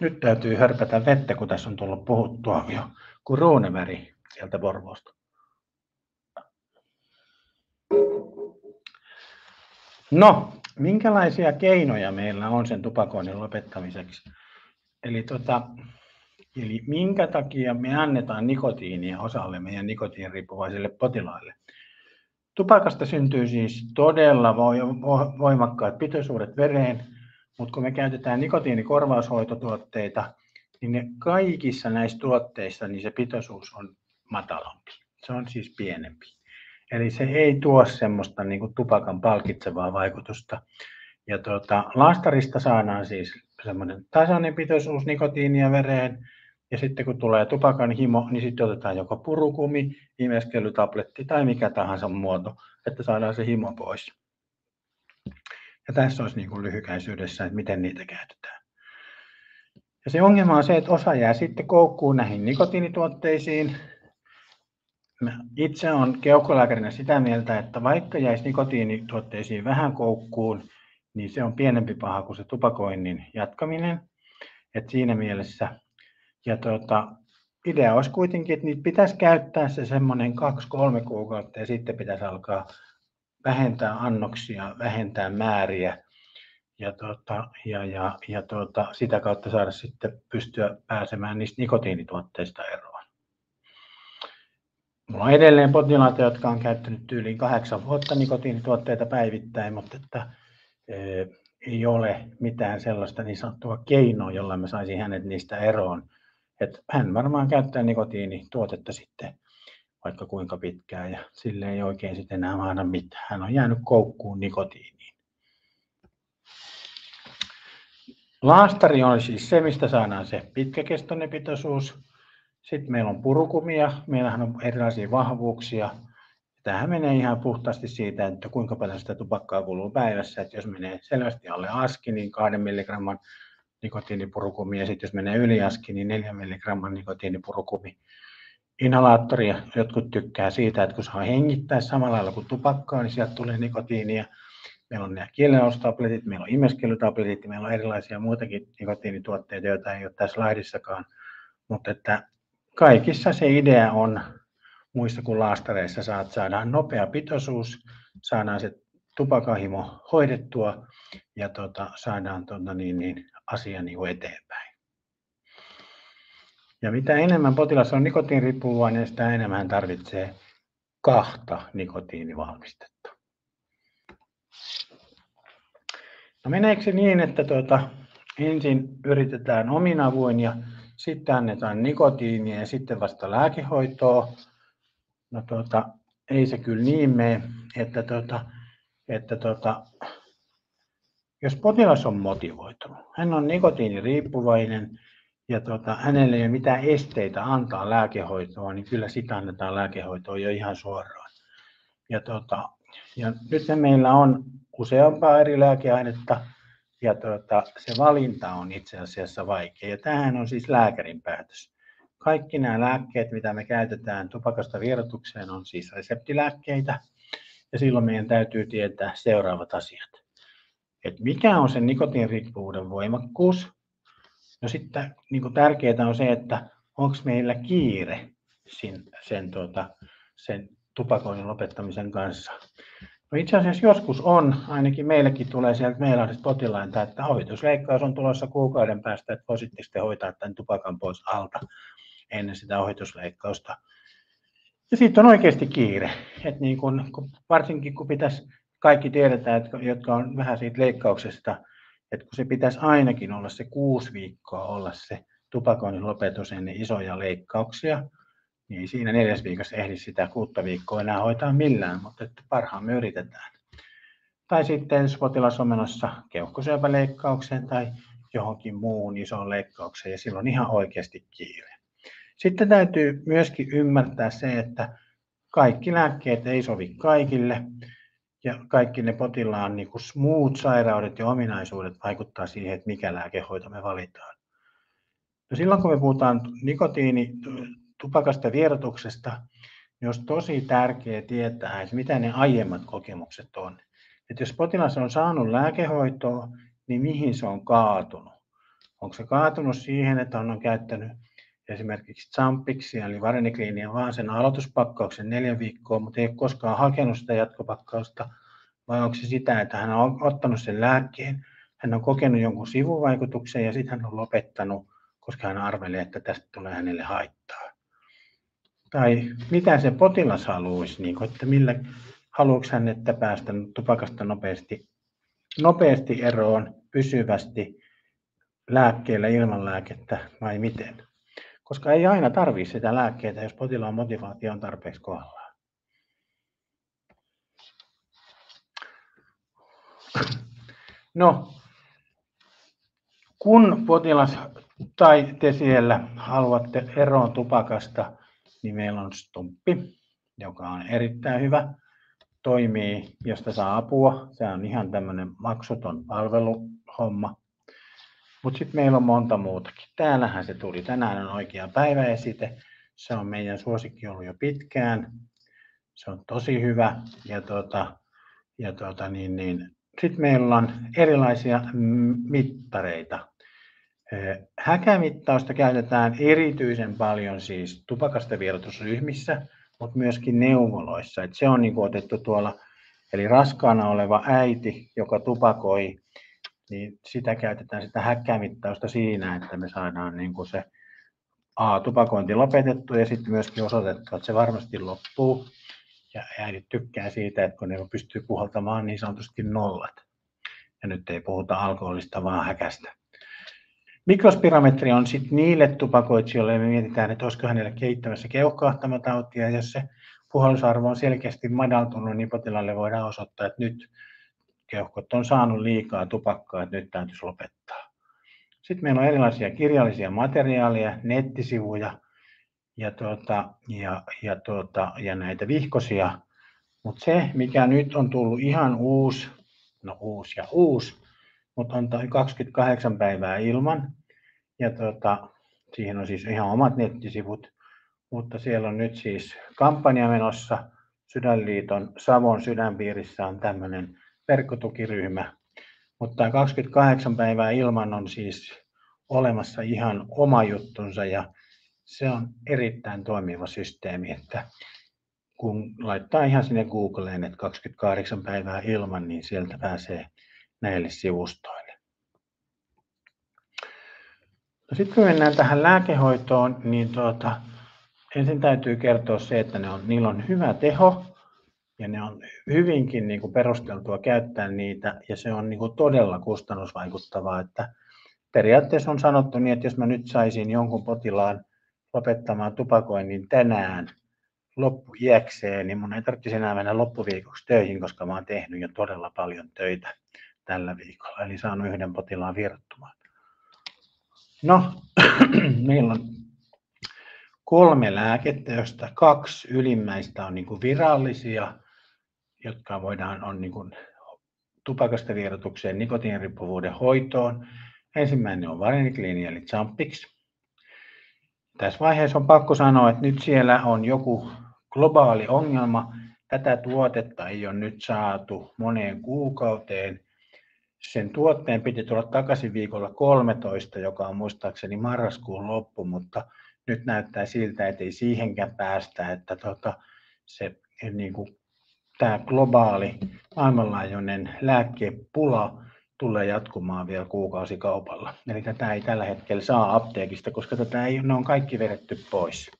Nyt täytyy hörpätä vettä, kun tässä on tullut puhuttua jo, kuin ruuneväri sieltä Porvoosta. No, minkälaisia keinoja meillä on sen tupakoinnin lopettamiseksi? Eli, tota, eli minkä takia me annetaan nikotiinia osalle meidän nikotiiniriippuvaisille potilaille? Tupakasta syntyy siis todella voimakkaat pitoisuudet vereen, mutta kun me käytetään nikotiinikorvaushoitotuotteita, niin ne kaikissa näissä tuotteissa niin se pitoisuus on matalampi. Se on siis pienempi. Eli se ei tuo semmoista niin kuin tupakan palkitsevaa vaikutusta. Ja tuota, laastarista saadaan siis semmoinen tasainen pitoisuus nikotiinia vereen, ja sitten kun tulee tupakan himo, niin sitten otetaan joko purukumi, imeskelytabletti tai mikä tahansa muoto, että saadaan se himo pois. Ja tässä olisi niin kuin lyhykäisyydessä, että miten niitä käytetään. Ja se ongelma on se, että osa jää sitten koukkuun näihin nikotiinituotteisiin. Mä itse olen keuhkolääkärinä sitä mieltä, että vaikka jäisi nikotiinituotteisiin vähän koukkuun, niin se on pienempi paha kuin se tupakoinnin jatkaminen. Et siinä mielessä. Ja tuota, idea olisi kuitenkin, että niitä pitäisi käyttää se semmoinen kaksi-kolme kuukautta ja sitten pitäisi alkaa vähentää annoksia, vähentää määriä ja, tuota, ja, ja, ja tuota, sitä kautta saada sitten pystyä pääsemään niistä nikotiinituotteista eroon. Mulla on edelleen potilaita, jotka on käyttänyt yli kahdeksan vuotta nikotiinituotteita päivittäin, mutta että ei ole mitään sellaista niin sanottua keinoa, jolla mä saisin hänet niistä eroon. että hän varmaan käyttää nikotiinituotetta sitten vaikka kuinka pitkään ja sille ei oikein sitten enää mahda mitään. Hän on jäänyt koukkuun nikotiiniin. Laastari on siis se, mistä saadaan se pitkäkestoinen pitoisuus. Sitten meillä on purukumia, meillähän on erilaisia vahvuuksia, Tämähän menee ihan puhtaasti siitä, että kuinka paljon sitä tupakkaa kuluu päivässä. Että jos menee selvästi alle aski, niin 2 milligramman nikotiinipurukumi, ja sitten jos menee yli aski, niin 4 milligramman nikotiinipurukumi. Inhalaattoria, jotkut tykkää siitä, että kun saa hengittää samalla lailla kuin tupakkaa, niin sieltä tulee nikotiinia. Meillä on nämä kielenostabletit, meillä on imeskelytabletit, meillä on erilaisia muitakin nikotiinituotteita, joita ei ole tässä slaidissakaan. Mutta että kaikissa se idea on muissa kuin laastareissa saat, saadaan nopea pitoisuus, saadaan se tupakahimo hoidettua ja tota, saadaan tota, niin, niin, asia niin eteenpäin. Ja mitä enemmän potilas on nikotiiniriippuvainen, sitä enemmän hän tarvitsee kahta nikotiinivalmistetta. No meneekö se niin, että tuota, ensin yritetään omin avuin ja sitten annetaan nikotiinia ja sitten vasta lääkehoitoa, No tuota, ei se kyllä niin mene, että, tuota, että tuota, jos potilas on motivoitunut, hän on nikotiiniriippuvainen ja tuota, hänelle ei ole mitään esteitä antaa lääkehoitoa, niin kyllä sitä annetaan lääkehoitoa jo ihan suoraan. Ja, tuota, ja nyt meillä on useampaa eri lääkeainetta ja tuota, se valinta on itse asiassa vaikea. Ja tämähän on siis lääkärin päätös. Kaikki nämä lääkkeet, mitä me käytetään tupakasta vierotukseen, on siis reseptilääkkeitä. Ja silloin meidän täytyy tietää seuraavat asiat. Et mikä on sen nikotiiniriippuvuuden voimakkuus? No sitten niin kuin tärkeää on se, että onko meillä kiire sen, sen, tuota, sen tupakoinnin lopettamisen kanssa. No itse asiassa joskus on, ainakin meillekin tulee sieltä meilahdesta potilailta, että ohitusleikkaus on tulossa kuukauden päästä, että voisitteko te hoitaa tämän tupakan pois alta ennen sitä ohitusleikkausta. Ja sitten on oikeasti kiire, että niin kun, varsinkin kun pitäisi, kaikki tiedetään, että, jotka on vähän siitä leikkauksesta, että kun se pitäisi ainakin olla se kuusi viikkoa olla se tupakoinnin lopetus ennen isoja leikkauksia, niin siinä neljäs viikossa ehdi sitä kuutta viikkoa enää hoitaa millään, mutta että parhaan me yritetään. Tai sitten jos potilas on menossa keuhkosyöpäleikkaukseen tai johonkin muuhun isoon leikkaukseen ja silloin ihan oikeasti kiire. Sitten täytyy myöskin ymmärtää se, että kaikki lääkkeet ei sovi kaikille ja kaikki ne potilaan niin kuin muut sairaudet ja ominaisuudet vaikuttaa siihen, että mikä lääkehoito me valitaan. No silloin kun me puhutaan nikotiini, tupakasta vierotuksesta, niin olisi tosi tärkeää tietää, että mitä ne aiemmat kokemukset on. Että jos potilas on saanut lääkehoitoa, niin mihin se on kaatunut? Onko se kaatunut siihen, että on käyttänyt esimerkiksi Zampixia eli varenikliinia vaan sen aloituspakkauksen neljä viikkoa, mutta ei ole koskaan hakenut sitä jatkopakkausta, vai onko se sitä, että hän on ottanut sen lääkkeen, hän on kokenut jonkun sivuvaikutuksen ja sitten hän on lopettanut, koska hän arvelee, että tästä tulee hänelle haittaa. Tai mitä se potilas haluaisi, niin kuin, että millä, haluaako hän, että päästä tupakasta nopeasti, nopeasti eroon pysyvästi lääkkeellä ilman lääkettä vai miten? Koska ei aina tarvitse sitä lääkkeitä, jos potilaan motivaatio on tarpeeksi kohdallaan. No, kun potilas tai te siellä haluatte eroon tupakasta, niin meillä on stumppi, joka on erittäin hyvä, toimii, josta saa apua. Se on ihan tämmöinen maksuton palveluhomma. Mutta sitten meillä on monta muutakin. Täällähän se tuli. Tänään on oikea päiväesite. Se on meidän suosikki ollut jo pitkään. Se on tosi hyvä. Ja, tuota, ja tuota, niin, niin. Sitten meillä on erilaisia mittareita. Häkämittausta käytetään erityisen paljon siis tupakasta vierotusryhmissä, mutta myöskin neuvoloissa. Et se on niin otettu tuolla, eli raskaana oleva äiti, joka tupakoi, niin sitä käytetään sitä häkkäämittausta siinä, että me saadaan niin kuin se A, tupakointi lopetettu ja sitten myöskin osoitettu, että se varmasti loppuu. Ja äidit tykkää siitä, että kun ne pystyy puhaltamaan niin sanotusti nollat. Ja nyt ei puhuta alkoholista, vaan häkästä. Mikrospirametri on sitten niille tupakoitsijoille, me mietitään, että olisiko hänelle kehittämässä keuhkoahtamatautia, jos se puhallusarvo on selkeästi madaltunut, niin potilaalle voidaan osoittaa, että nyt keuhkot on saanut liikaa tupakkaa, että nyt täytyisi lopettaa. Sitten meillä on erilaisia kirjallisia materiaaleja, nettisivuja ja, tuota, ja, ja, tuota, ja näitä vihkosia. Mutta se, mikä nyt on tullut ihan uusi, no uusi ja uusi, mutta on 28 päivää ilman. Ja tuota, siihen on siis ihan omat nettisivut, mutta siellä on nyt siis kampanja menossa. Sydänliiton Savon sydänpiirissä on tämmöinen verkkotukiryhmä, mutta 28 päivää ilman on siis olemassa ihan oma juttunsa ja se on erittäin toimiva systeemi, että kun laittaa ihan sinne Googleen, että 28 päivää ilman, niin sieltä pääsee näille sivustoille. No sitten kun mennään tähän lääkehoitoon, niin tuota, ensin täytyy kertoa se, että ne on, niillä on hyvä teho, ja ne on hyvinkin niin kuin perusteltua käyttää niitä ja se on niin kuin todella kustannusvaikuttavaa, että periaatteessa on sanottu niin, että jos mä nyt saisin jonkun potilaan lopettamaan tupakoinnin tänään loppuiäkseen, niin mun ei tarvitsisi enää mennä loppuviikoksi töihin, koska mä oon tehnyt jo todella paljon töitä tällä viikolla, eli saanut yhden potilaan virttumaan. No, meillä on kolme lääkettä, joista kaksi ylimmäistä on niin virallisia, jotka voidaan on niin kuin tupakasta vierotukseen nikotiiniriippuvuuden hoitoon. Ensimmäinen on varenikliini eli Champix. Tässä vaiheessa on pakko sanoa, että nyt siellä on joku globaali ongelma. Tätä tuotetta ei ole nyt saatu moneen kuukauteen. Sen tuotteen piti tulla takaisin viikolla 13, joka on muistaakseni marraskuun loppu, mutta nyt näyttää siltä, että ei siihenkään päästä, että tota, se niin kuin, tämä globaali maailmanlaajuinen lääkepula tulee jatkumaan vielä kuukausikaupalla. Eli tätä ei tällä hetkellä saa apteekista, koska tätä ei, ne on kaikki vedetty pois.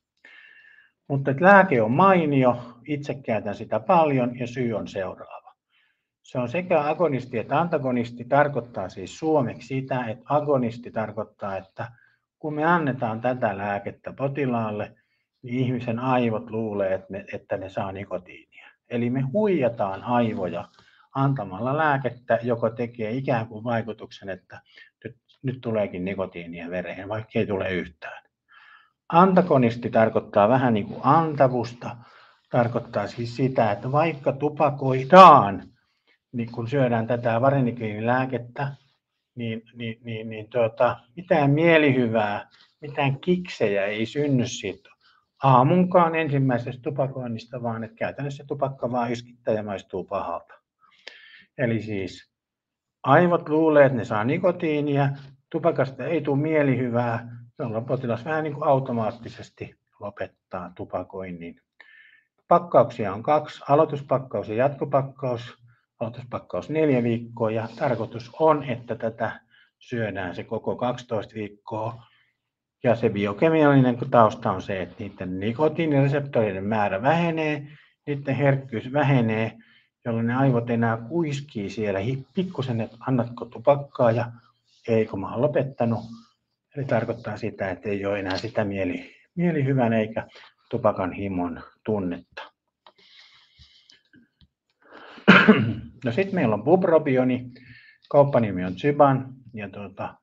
Mutta että lääke on mainio, itse käytän sitä paljon ja syy on seuraava. Se on sekä agonisti että antagonisti, tarkoittaa siis suomeksi sitä, että agonisti tarkoittaa, että kun me annetaan tätä lääkettä potilaalle, niin ihmisen aivot luulee, että ne, että ne saa nikotiinia. Eli me huijataan aivoja antamalla lääkettä, joka tekee ikään kuin vaikutuksen, että nyt, nyt tuleekin nikotiinia vereen, vaikka ei tule yhtään. Antagonisti tarkoittaa vähän niin kuin antavusta, tarkoittaa siis sitä, että vaikka tupakoidaan, niin kun syödään tätä varenikiinilääkettä, niin, niin, niin, niin tuota, mitään mielihyvää, mitään kiksejä ei synny siitä aamunkaan ensimmäisestä tupakoinnista, vaan että käytännössä tupakka vaan yskittää ja maistuu pahalta. Eli siis aivot luulee, että ne saa nikotiinia, tupakasta ei tule mielihyvää, jolloin potilas vähän niin kuin automaattisesti lopettaa tupakoinnin. Pakkauksia on kaksi, aloituspakkaus ja jatkopakkaus. Aloituspakkaus neljä viikkoa ja tarkoitus on, että tätä syödään se koko 12 viikkoa. Ja se biokemiallinen tausta on se, että niiden nikotiinireseptoreiden määrä vähenee, niiden herkkyys vähenee jolloin ne aivot enää kuiskii siellä pikkusen, että annatko tupakkaa ja eikö mä oon lopettanut. Eli tarkoittaa sitä, että ei ole enää sitä mieli, mieli hyvän eikä tupakan himon tunnetta. No sitten meillä on buprobioni, kauppanimi on Zyban, ja tuota,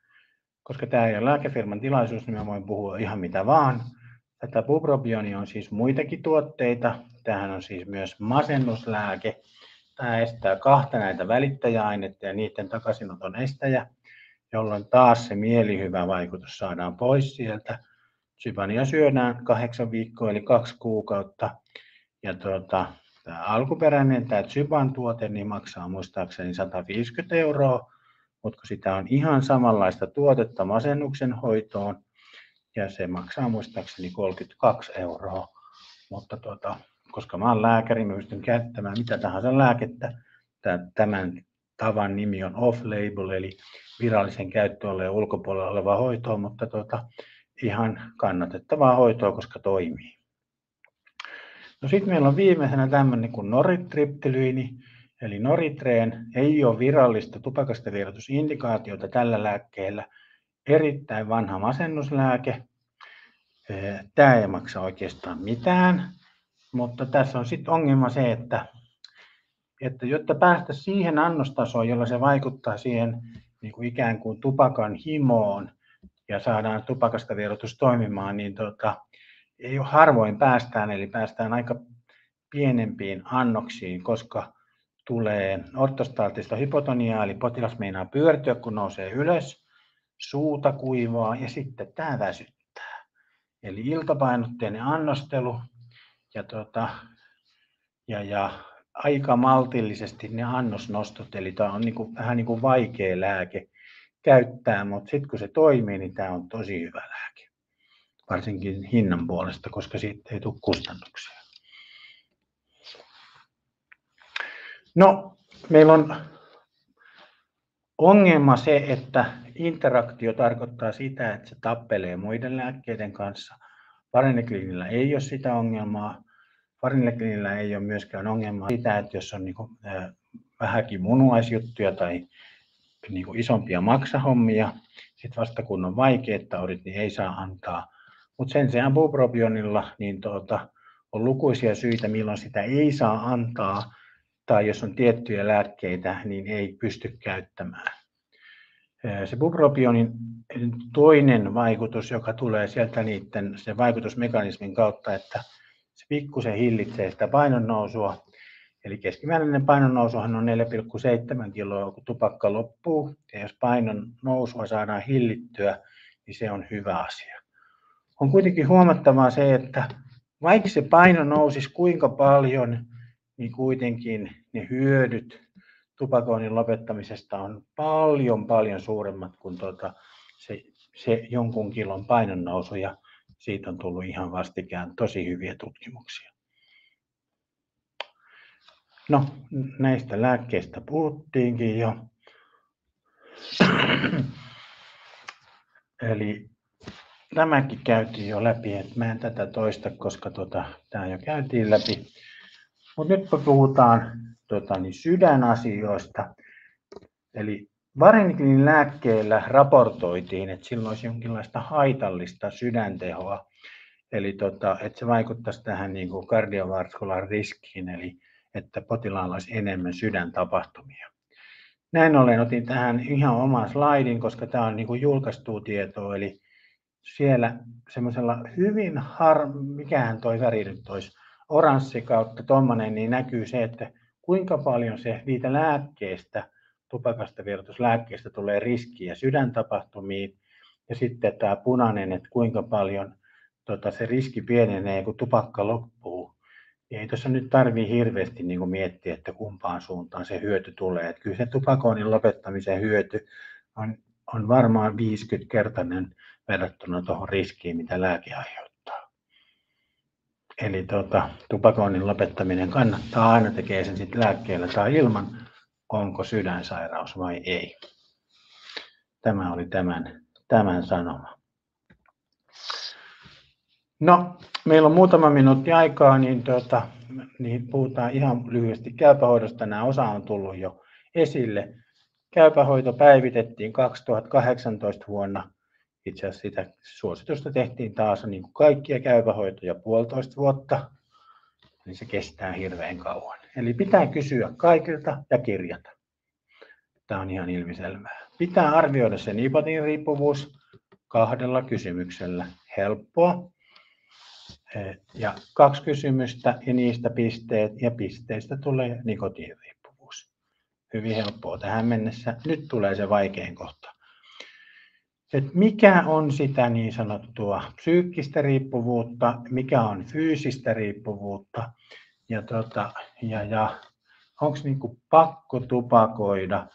koska tämä ei ole lääkefirman tilaisuus, niin mä voin puhua ihan mitä vaan. Tätä buprobioni on siis muitakin tuotteita. Tähän on siis myös masennuslääke, Tämä estää kahta näitä välittäjäainetta ja niiden takaisinoton estäjä, jolloin taas se mielihyvä vaikutus saadaan pois sieltä. Sybania syödään kahdeksan viikkoa eli kaksi kuukautta. Ja tuota, tämä alkuperäinen, tämä Zyban tuote, niin maksaa muistaakseni 150 euroa, mutta sitä on ihan samanlaista tuotetta masennuksen hoitoon, ja se maksaa muistaakseni 32 euroa. Mutta tuota, koska mä olen lääkäri, mä pystyn käyttämään mitä tahansa lääkettä. Tämän tavan nimi on off-label, eli virallisen käyttöalueen ulkopuolella oleva hoitoa, mutta tuota, ihan kannatettavaa hoitoa, koska toimii. No sitten meillä on viimeisenä tämmöinen kuin noritriptylyyni, eli noritreen ei ole virallista tupakasta vierotusindikaatiota tällä lääkkeellä. Erittäin vanha masennuslääke. Tämä ei maksa oikeastaan mitään. Mutta tässä on sitten ongelma se, että, että jotta päästä siihen annostasoon, jolla se vaikuttaa siihen niin kuin ikään kuin tupakan himoon ja saadaan tupakasta vierotus toimimaan, niin tota, ei ole harvoin päästään, eli päästään aika pienempiin annoksiin, koska tulee ortostaattista hypotoniaa, eli potilas meinaa pyörtyä, kun nousee ylös, suuta kuivaa ja sitten tämä väsyttää. Eli iltapainotteinen annostelu ja, tuota, ja, ja aika maltillisesti ne annosnostot, eli tämä on niin kuin, vähän niin kuin vaikea lääke käyttää, mutta sitten kun se toimii, niin tämä on tosi hyvä lääke. Varsinkin hinnan puolesta, koska siitä ei tule kustannuksia. No, meillä on ongelma se, että interaktio tarkoittaa sitä, että se tappelee muiden lääkkeiden kanssa. Vareniklinillä ei ole sitä ongelmaa. Vareniklinillä ei ole myöskään ongelmaa sitä, että jos on niin kuin, äh, vähänkin munuaisjuttuja tai niin kuin isompia maksahommia, sitten vasta kun on vaikeat taudit, niin ei saa antaa. Mutta sen sijaan buprobionilla niin tuota, on lukuisia syitä, milloin sitä ei saa antaa. Tai jos on tiettyjä lääkkeitä, niin ei pysty käyttämään. Se bupropionin toinen vaikutus, joka tulee sieltä niiden, se vaikutusmekanismin kautta, että se pikkusen hillitsee sitä painonnousua. Eli keskimääräinen painonnousuhan on 4,7 kiloa, kun tupakka loppuu. Ja jos painon nousua saadaan hillittyä, niin se on hyvä asia. On kuitenkin huomattavaa se, että vaikka se paino nousisi kuinka paljon, niin kuitenkin ne hyödyt tupakoinnin lopettamisesta on paljon paljon suuremmat kuin tuota, se, se jonkun kilon painonnousu ja siitä on tullut ihan vastikään tosi hyviä tutkimuksia. No, näistä lääkkeistä puhuttiinkin jo. Eli tämäkin käytiin jo läpi, että mä en tätä toista, koska tota, tämä jo käytiin läpi. Mutta nyt puhutaan tota, niin sydänasioista. Eli Variniklin lääkkeellä raportoitiin, että sillä olisi jonkinlaista haitallista sydäntehoa, eli tota, että se vaikuttaisi tähän niin kuin kardiovaskular riskiin, eli että potilaalla olisi enemmän sydäntapahtumia. Näin ollen otin tähän ihan oman slaidin, koska tämä on niin kuin julkaistua tietoa, eli siellä semmoisella hyvin har... mikähän toi väri nyt olisi, oranssi kautta tuommoinen, niin näkyy se, että kuinka paljon se niitä lääkkeestä, tupakasta lääkkeestä tulee riskiä sydäntapahtumiin. Ja sitten tämä punainen, että kuinka paljon tota, se riski pienenee, kun tupakka loppuu. Ja ei tuossa nyt tarvii hirveästi niin kuin miettiä, että kumpaan suuntaan se hyöty tulee. Että kyllä se tupakoinnin lopettamisen hyöty on, on varmaan 50-kertainen verrattuna tuohon riskiin, mitä lääke aiheuttaa. Eli tuota, tupakoinnin lopettaminen kannattaa aina tekee sen sitten lääkkeellä tai ilman, onko sydänsairaus vai ei. Tämä oli tämän, tämän sanoma. No, meillä on muutama minuutti aikaa, niin, tuota, niin puhutaan ihan lyhyesti käypähoidosta. Nämä osa on tullut jo esille. Käypähoito päivitettiin 2018 vuonna itse asiassa sitä suositusta tehtiin taas niin kuin kaikkia käypähoitoja puolitoista vuotta, niin se kestää hirveän kauan. Eli pitää kysyä kaikilta ja kirjata. Tämä on ihan ilmiselvää. Pitää arvioida se nikotiiniriippuvuus kahdella kysymyksellä. Helppoa. E, ja kaksi kysymystä ja niistä pisteet ja pisteistä tulee nikotiiniriippuvuus. Hyvin helppoa tähän mennessä. Nyt tulee se vaikein kohta että mikä on sitä niin sanottua psyykkistä riippuvuutta, mikä on fyysistä riippuvuutta? Ja, tota, ja, ja onko niin pakko tupakoida,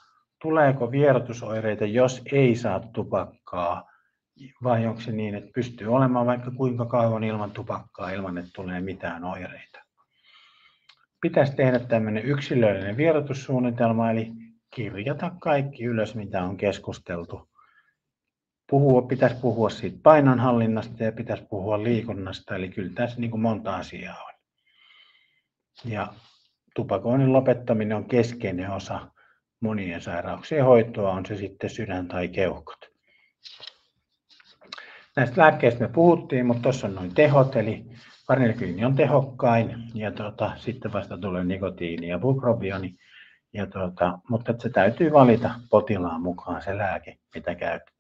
tuleeko vierotusoireita, jos ei saa tupakkaa, vai onko se niin, että pystyy olemaan vaikka kuinka kauan ilman tupakkaa, ilman että tulee mitään oireita. Pitäisi tehdä tämmöinen yksilöllinen vierotussuunnitelma, eli kirjata kaikki ylös, mitä on keskusteltu puhua, pitäisi puhua siitä painonhallinnasta ja pitäisi puhua liikunnasta, eli kyllä tässä niin kuin monta asiaa on. Ja tupakoinnin lopettaminen on keskeinen osa monien sairauksien hoitoa, on se sitten sydän tai keuhkot. Näistä lääkkeistä me puhuttiin, mutta tuossa on noin tehot, eli varinilkyyni on tehokkain, ja tuota, sitten vasta tulee nikotiini ja bukrobioni, ja tuota, mutta se täytyy valita potilaan mukaan se lääke, mitä käytetään.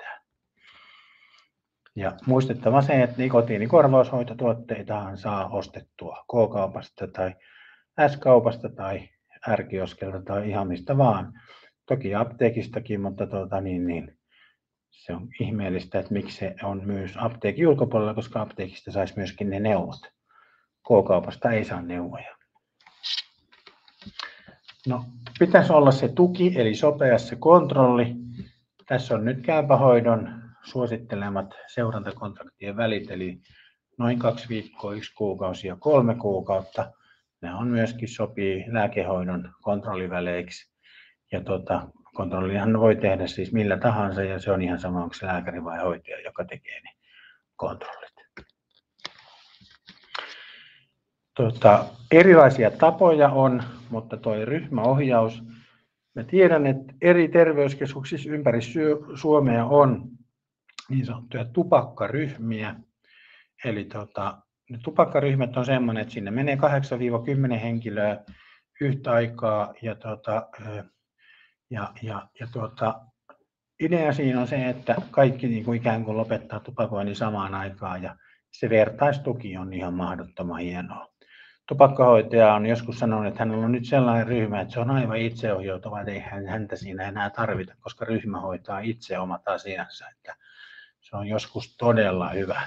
Ja muistettava se, että nikotiinikorvaushoitotuotteitahan saa ostettua K-kaupasta tai S-kaupasta tai R-kioskelta tai ihan mistä vaan. Toki apteekistakin, mutta tuota, niin, niin, se on ihmeellistä, että miksi se on myös apteekin ulkopuolella, koska apteekista saisi myöskin ne neuvot. K-kaupasta ei saa neuvoja. No, pitäisi olla se tuki, eli sopea se kontrolli. Tässä on nyt käypähoidon suosittelemat seurantakontaktien välit, eli noin kaksi viikkoa, yksi kuukausi ja kolme kuukautta. Ne on myöskin sopii lääkehoidon kontrolliväleiksi. Ja tota, kontrollihan voi tehdä siis millä tahansa ja se on ihan sama, onko se lääkäri vai hoitaja, joka tekee ne kontrollit. Tota, erilaisia tapoja on, mutta tuo ryhmäohjaus, mä tiedän, että eri terveyskeskuksissa ympäri Suomea on niin sanottuja tupakkaryhmiä. Eli tota, ne tupakkaryhmät on sellainen, että sinne menee 8-10 henkilöä yhtä aikaa ja, tuota, ja, ja, ja tuota, idea siinä on se, että kaikki niin kuin ikään kuin lopettaa tupakoinnin samaan aikaan ja se vertaistuki on ihan mahdottoman hienoa. Tupakkahoitaja on joskus sanonut, että hänellä on nyt sellainen ryhmä, että se on aivan itseohjautuva, että ei häntä siinä enää tarvita, koska ryhmä hoitaa itse omat asiansa. Että se on joskus todella hyvä.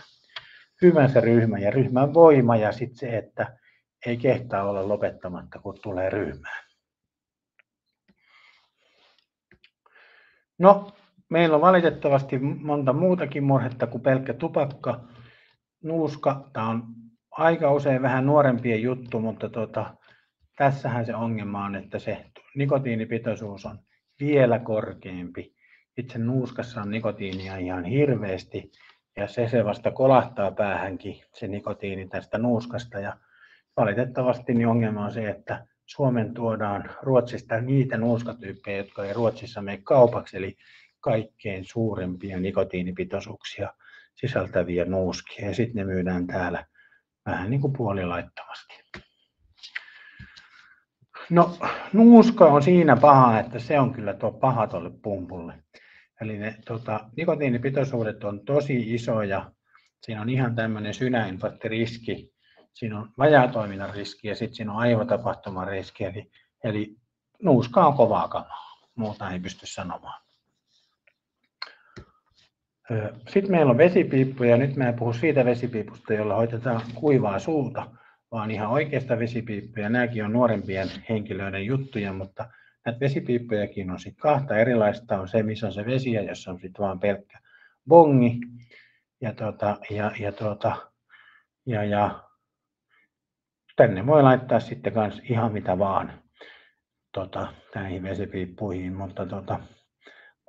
Hyvä se ryhmä ja ryhmän voima ja sitten se, että ei kehtaa olla lopettamatta, kun tulee ryhmään. No, meillä on valitettavasti monta muutakin murhetta kuin pelkkä tupakka. Nuuska, tämä on aika usein vähän nuorempien juttu, mutta tota, tässähän se ongelma on, että se nikotiinipitoisuus on vielä korkeampi. Itse nuuskassa on nikotiinia ihan hirveästi ja se, se vasta kolahtaa päähänkin, se nikotiini tästä nuuskasta. Ja valitettavasti niin ongelma on se, että Suomen tuodaan Ruotsista niitä nuuskatyyppejä, jotka ei Ruotsissa mene kaupaksi, eli kaikkein suurimpia nikotiinipitoisuuksia sisältäviä nuuskia. Ja sitten ne myydään täällä vähän niin kuin puolilaittomasti. No, nuuska on siinä paha, että se on kyllä tuo paha tuolle pumpulle. Eli ne tota, nikotiinipitoisuudet on tosi isoja. Siinä on ihan tämmöinen sydäninfarktiriski, siinä on vajaatoiminnan riski ja sitten siinä on aivotapahtuman riski. Eli, eli nuuska on kovaa kamaa, muuta ei pysty sanomaan. Sitten meillä on vesipiippu ja nyt mä en puhu siitä vesipiipusta, jolla hoitetaan kuivaa suuta, vaan ihan oikeasta vesipiippuja. Nämäkin on nuorempien henkilöiden juttuja, mutta näitä vesipiippujakin on sitten kahta erilaista. On se, missä on se vesi ja jossa on sitten vaan pelkkä bongi. Ja, tuota, ja, ja, tuota, ja, ja tänne voi laittaa sitten kans ihan mitä vaan tota, näihin vesipiippuihin, mutta tota,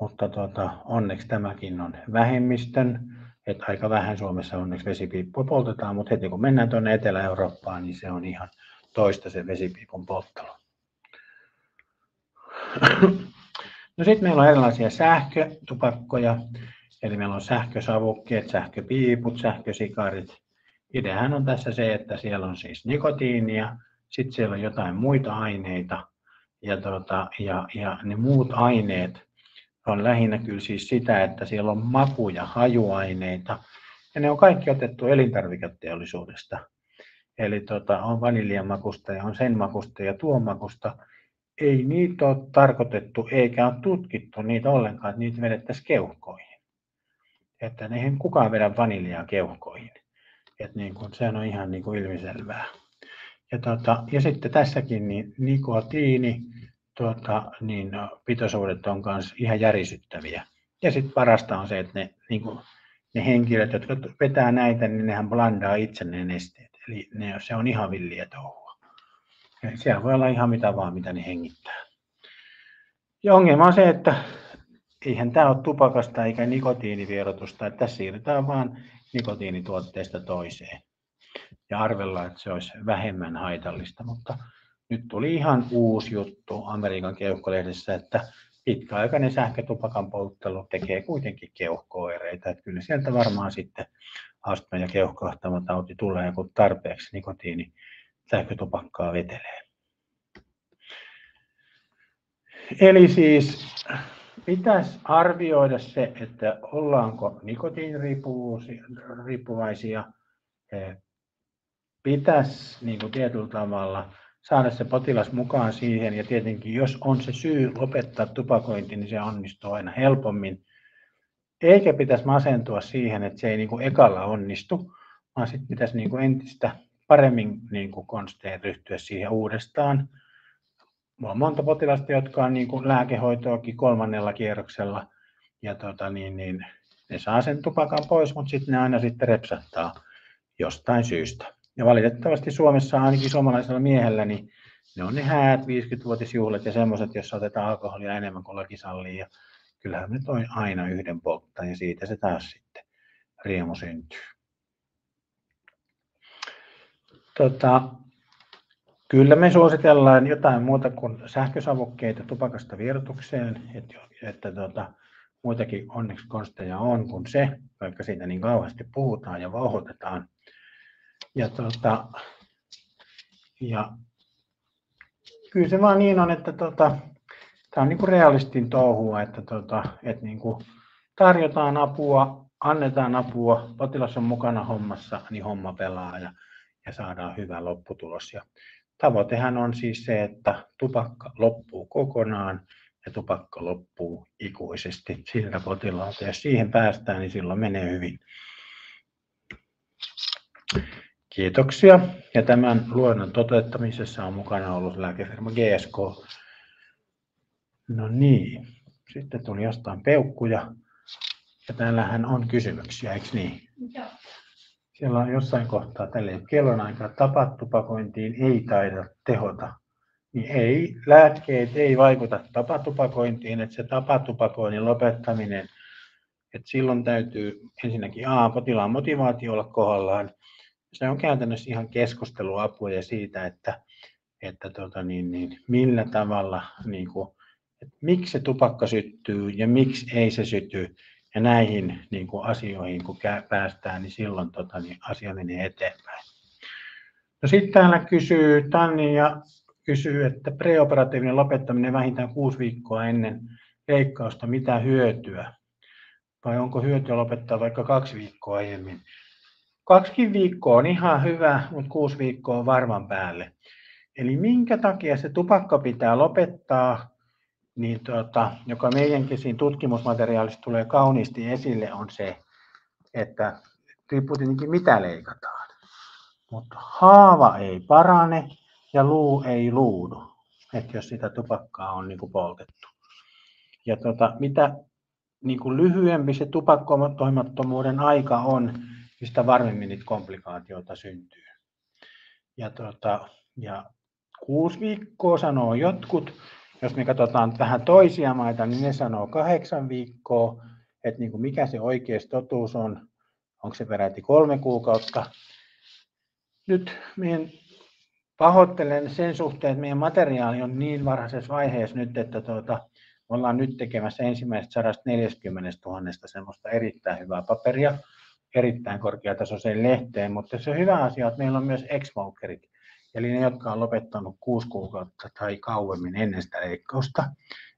mutta tuota, onneksi tämäkin on vähemmistön, että aika vähän Suomessa onneksi vesipiippua poltetaan, mutta heti kun mennään tuonne Etelä-Eurooppaan, niin se on ihan toista se vesipiipun polttelu. No sitten meillä on erilaisia sähkötupakkoja, eli meillä on sähkösavukkeet, sähköpiiput, sähkösikarit. Ideahan on tässä se, että siellä on siis nikotiinia, sitten siellä on jotain muita aineita, ja, tuota, ja, ja ne muut aineet on lähinnä kyllä siis sitä, että siellä on makuja, hajuaineita, ja ne on kaikki otettu elintarviketeollisuudesta. Eli tota, on vaniljan makusta ja on sen makusta ja tuon makusta. Ei niitä ole tarkoitettu eikä ole tutkittu niitä ollenkaan, että niitä vedettäisiin keuhkoihin. Että ne ei kukaan vedä vaniljaa keuhkoihin. että niin kun, se on ihan niin kuin ilmiselvää. Ja, tota, ja sitten tässäkin niin nikotiini, tuota, niin pitoisuudet on myös ihan järisyttäviä. Ja sitten parasta on se, että ne, niin kuin, ne henkilöt, jotka vetää näitä, niin nehän blandaa itse ne nesteet. Eli ne, se on ihan villiä touhua. Siellä voi olla ihan mitä vaan, mitä ne hengittää. Ja ongelma on se, että eihän tämä ole tupakasta eikä nikotiinivierotusta, että tässä siirrytään vaan nikotiinituotteesta toiseen. Ja arvellaan, että se olisi vähemmän haitallista, mutta nyt tuli ihan uusi juttu Amerikan keuhkolehdessä, että pitkäaikainen sähkötupakan polttelu tekee kuitenkin keuhkooireita. Että kyllä sieltä varmaan sitten astma- ja keuhkohtamatauti tulee, kun tarpeeksi nikotiini sähkötupakkaa vetelee. Eli siis pitäisi arvioida se, että ollaanko nikotiiniriippuvaisia. Pitäisi niin kuin tietyllä tavalla saada se potilas mukaan siihen ja tietenkin jos on se syy lopettaa tupakointi, niin se onnistuu aina helpommin. Eikä pitäisi masentua siihen, että se ei niin kuin ekalla onnistu, vaan sitten pitäisi niin kuin entistä paremmin niin kuin konstein ryhtyä siihen uudestaan. Mulla on monta potilasta, jotka on niin kuin lääkehoitoakin kolmannella kierroksella ja tota, niin, niin, ne saa sen tupakan pois, mutta sitten ne aina sitten repsahtaa jostain syystä. Ja valitettavasti Suomessa ainakin suomalaisella miehellä, niin ne on ne häät, 50-vuotisjuhlat ja semmoiset, joissa otetaan alkoholia enemmän kuin laki sallii. Ja kyllähän me toi aina yhden polttaa ja siitä se taas sitten riemu syntyy. Tota, kyllä me suositellaan jotain muuta kuin sähkösavukkeita tupakasta vierotukseen, että, että tota, muitakin onneksi konsteja on kuin se, vaikka siitä niin kauheasti puhutaan ja vauhoitetaan. Ja, tuota, ja kyllä se vaan niin on, että tota, tämä on niin kuin realistin touhua, että, tota, että niin kuin tarjotaan apua, annetaan apua, potilas on mukana hommassa, niin homma pelaa ja, ja saadaan hyvä lopputulos. Ja tavoitehan on siis se, että tupakka loppuu kokonaan ja tupakka loppuu ikuisesti siltä potilaalta. Jos siihen päästään, niin silloin menee hyvin. Kiitoksia. Ja tämän luennon toteuttamisessa on mukana ollut lääkefirma GSK. No niin, sitten tuli jostain peukkuja. Ja täällähän on kysymyksiä, eikö niin? Joo. Siellä on jossain kohtaa tälle kellonaikaa tapatupakointiin ei taida tehota. Niin ei, lääkkeet ei vaikuta tapatupakointiin, että se tapatupakoinnin lopettaminen, että silloin täytyy ensinnäkin A, potilaan motivaatio olla kohdallaan, se on käytännössä ihan keskusteluapua siitä, että, että tota niin, niin, millä tavalla, niin kuin, että miksi se tupakka syttyy ja miksi ei se syty. Ja näihin niin kuin asioihin, kun päästään, niin silloin tota, niin asia menee eteenpäin. No sitten täällä kysyy Tanni ja kysyy, että preoperatiivinen lopettaminen vähintään kuusi viikkoa ennen leikkausta, mitä hyötyä? Vai onko hyötyä lopettaa vaikka kaksi viikkoa aiemmin? Kaksi viikkoa on ihan hyvä, mutta kuusi viikkoa on varman päälle. Eli minkä takia se tupakka pitää lopettaa, niin tuota, joka meidänkin siinä tutkimusmateriaalissa tulee kauniisti esille, on se, että riippuu tietenkin mitä leikataan. Mutta haava ei parane ja luu ei luudu, että jos sitä tupakkaa on niin kuin poltettu. Ja tuota, mitä niin kuin lyhyempi se tupakkoimattomuuden aika on, mistä varmemmin niitä komplikaatioita syntyy. Ja, tuota, ja kuusi viikkoa sanoo jotkut. Jos me katsotaan vähän toisia maita, niin ne sanoo kahdeksan viikkoa, että niin kuin mikä se oikea totuus on, onko se peräti kolme kuukautta. Nyt meidän pahoittelen sen suhteen, että meidän materiaali on niin varhaisessa vaiheessa nyt, että tuota, ollaan nyt tekemässä ensimmäisestä 140 000 semmoista erittäin hyvää paperia, erittäin korkeatasoiseen lehteen, mutta se on hyvä asia, että meillä on myös ex-smokerit, eli ne, jotka on lopettanut kuusi kuukautta tai kauemmin ennen sitä leikkausta.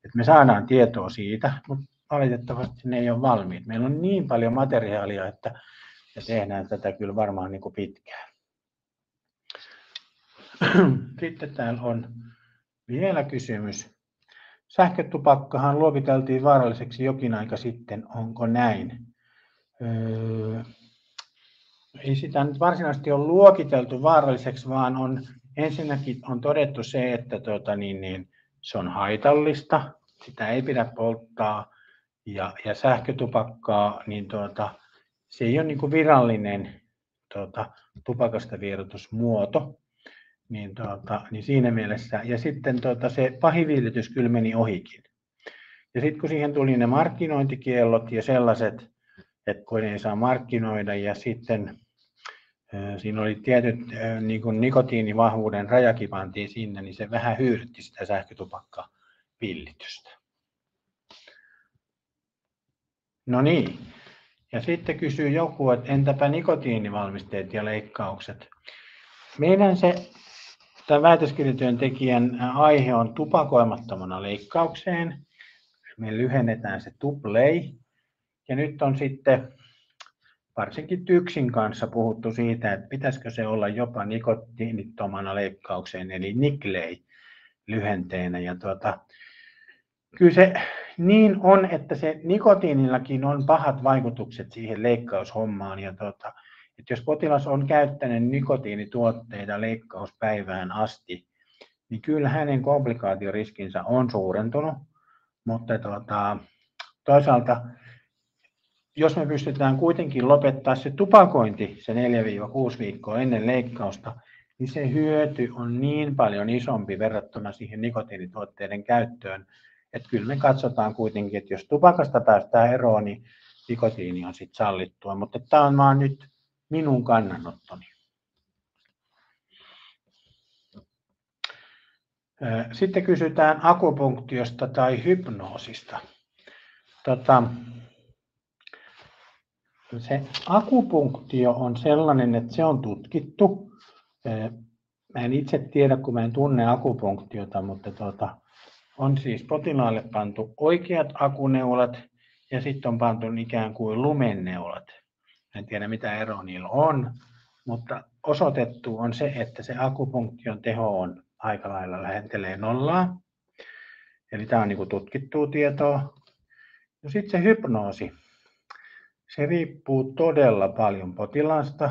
Että me saadaan tietoa siitä, mutta valitettavasti ne ei ole valmiit. Meillä on niin paljon materiaalia, että me tehdään tätä kyllä varmaan niin kuin pitkään. Sitten täällä on vielä kysymys. Sähkötupakkahan luokiteltiin vaaralliseksi jokin aika sitten, onko näin? Öö, ei sitä nyt varsinaisesti ole luokiteltu vaaralliseksi, vaan on ensinnäkin on todettu se, että tuota, niin, niin, se on haitallista, sitä ei pidä polttaa ja, ja sähkötupakkaa, niin tuota, se ei ole niin kuin virallinen tuota, tupakasta vierotusmuoto, niin, tuota, niin siinä mielessä. Ja sitten tuota, se pahiviilytys kyllä meni ohikin. Ja sitten kun siihen tuli ne markkinointikiellot ja sellaiset, että kun ei saa markkinoida ja sitten siinä oli tietyt niin kuin nikotiinivahvuuden rajakin pantiin sinne, niin se vähän hyydytti sitä sähkötupakkaa pillitystä. No niin. Ja sitten kysyy joku, että entäpä nikotiinivalmisteet ja leikkaukset? Meidän se tämän väitöskirjatyön tekijän aihe on tupakoimattomana leikkaukseen. Me lyhennetään se tuplei, ja nyt on sitten varsinkin TYKSin kanssa puhuttu siitä, että pitäisikö se olla jopa nikotiinittomana leikkaukseen, eli niklei lyhenteenä. Ja tuota, kyllä se niin on, että se nikotiinillakin on pahat vaikutukset siihen leikkaushommaan. Ja tuota, että jos potilas on käyttänyt nikotiinituotteita leikkauspäivään asti, niin kyllä hänen komplikaatioriskinsä on suurentunut, mutta tuota, toisaalta jos me pystytään kuitenkin lopettaa se tupakointi se 4-6 viikkoa ennen leikkausta, niin se hyöty on niin paljon isompi verrattuna siihen nikotiinituotteiden käyttöön, että kyllä me katsotaan kuitenkin, että jos tupakasta päästään eroon, niin nikotiini on sitten sallittua, mutta tämä on vaan nyt minun kannanottoni. Sitten kysytään akupunktiosta tai hypnoosista. Tota, se akupunktio on sellainen, että se on tutkittu. mä en itse tiedä, kun mä en tunne akupunktiota, mutta tuota, on siis potilaalle pantu oikeat akuneulat ja sitten on pantu ikään kuin lumenneulat. En tiedä mitä ero niillä on, mutta osoitettu on se, että se akupunktion teho on aika lailla lähentelee nollaa. Eli tämä on niin tutkittua tietoa. No sitten se hypnoosi. Se riippuu todella paljon potilaasta.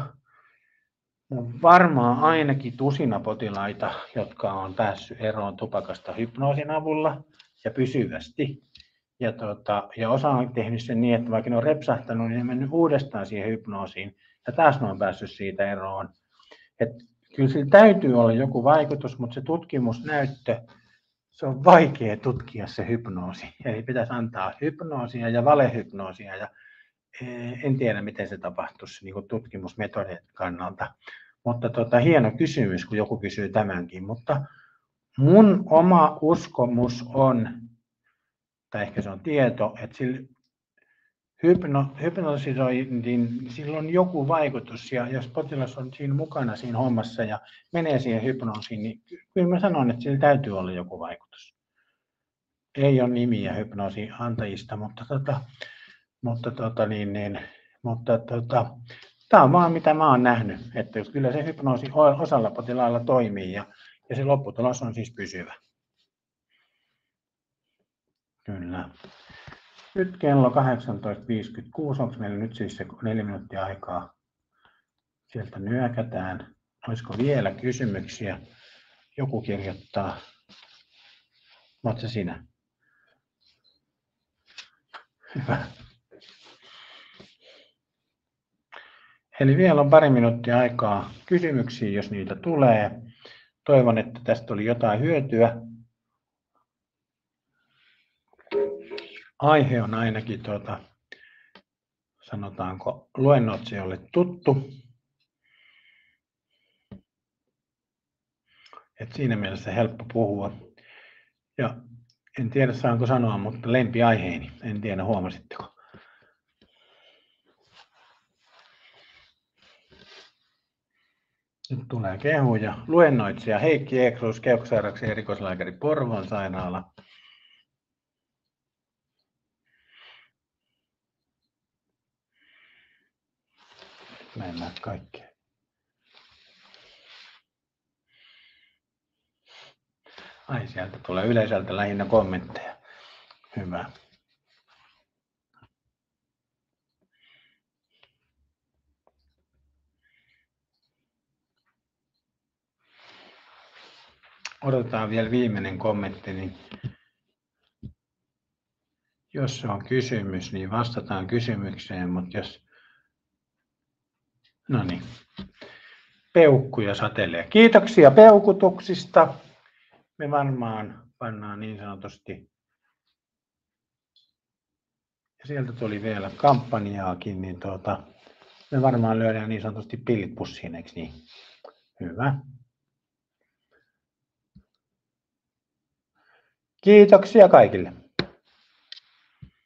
On varmaan ainakin tusina potilaita, jotka on päässyt eroon tupakasta hypnoosin avulla ja pysyvästi. Ja, tota, ja osa on tehnyt sen niin, että vaikka ne on repsahtanut, niin ne on mennyt uudestaan siihen hypnoosiin ja taas ne on päässyt siitä eroon. Et kyllä sillä täytyy olla joku vaikutus, mutta se tutkimusnäyttö, se on vaikea tutkia se hypnoosi. Eli pitäisi antaa hypnoosia ja valehypnoosia ja en tiedä, miten se tapahtuisi niin tutkimusmetodin kannalta. Mutta tota, hieno kysymys, kun joku kysyy tämänkin. Mutta mun oma uskomus on, tai ehkä se on tieto, että sillä hypno, hypnotisointiin, sillä on joku vaikutus ja jos potilas on siinä mukana siinä hommassa ja menee siihen hypnoosiin, niin kyllä mä sanon, että sillä täytyy olla joku vaikutus. Ei ole nimiä hypnoosin antajista, mutta, tota, mutta, tota, niin, niin, mutta tota, tämä on vaan mitä mä oon nähnyt, että kyllä se hypnoosi osalla potilailla toimii ja, ja se lopputulos on siis pysyvä. Kyllä. Nyt kello 18.56, onko meillä nyt siis se neljä minuuttia aikaa? Sieltä nyökätään. Olisiko vielä kysymyksiä? Joku kirjoittaa. Oletko sinä? Hyvä. Eli vielä on pari minuuttia aikaa kysymyksiin, jos niitä tulee. Toivon, että tästä oli jotain hyötyä. aihe on ainakin, tuota, sanotaanko, luennoitsijalle tuttu. Et siinä mielessä helppo puhua. Ja en tiedä saanko sanoa, mutta lempiaiheeni, en tiedä huomasitteko. Nyt tulee kehuja. Luennoitsija Heikki Ekruus, keuhkosairaaksi erikoislääkäri Porvon sairaala. Mä en näe kaikkea. Ai, sieltä tulee yleisöltä lähinnä kommentteja. Hyvä. Odotetaan vielä viimeinen kommentti, niin jos on kysymys, niin vastataan kysymykseen, mutta jos No niin. Peukkuja satelee. Kiitoksia peukutuksista. Me varmaan pannaan niin sanotusti. Ja sieltä tuli vielä kampanjaakin, niin tuota, me varmaan lyödään niin sanotusti pillit pussiin, eikö niin? Hyvä. Kiitoksia kaikille.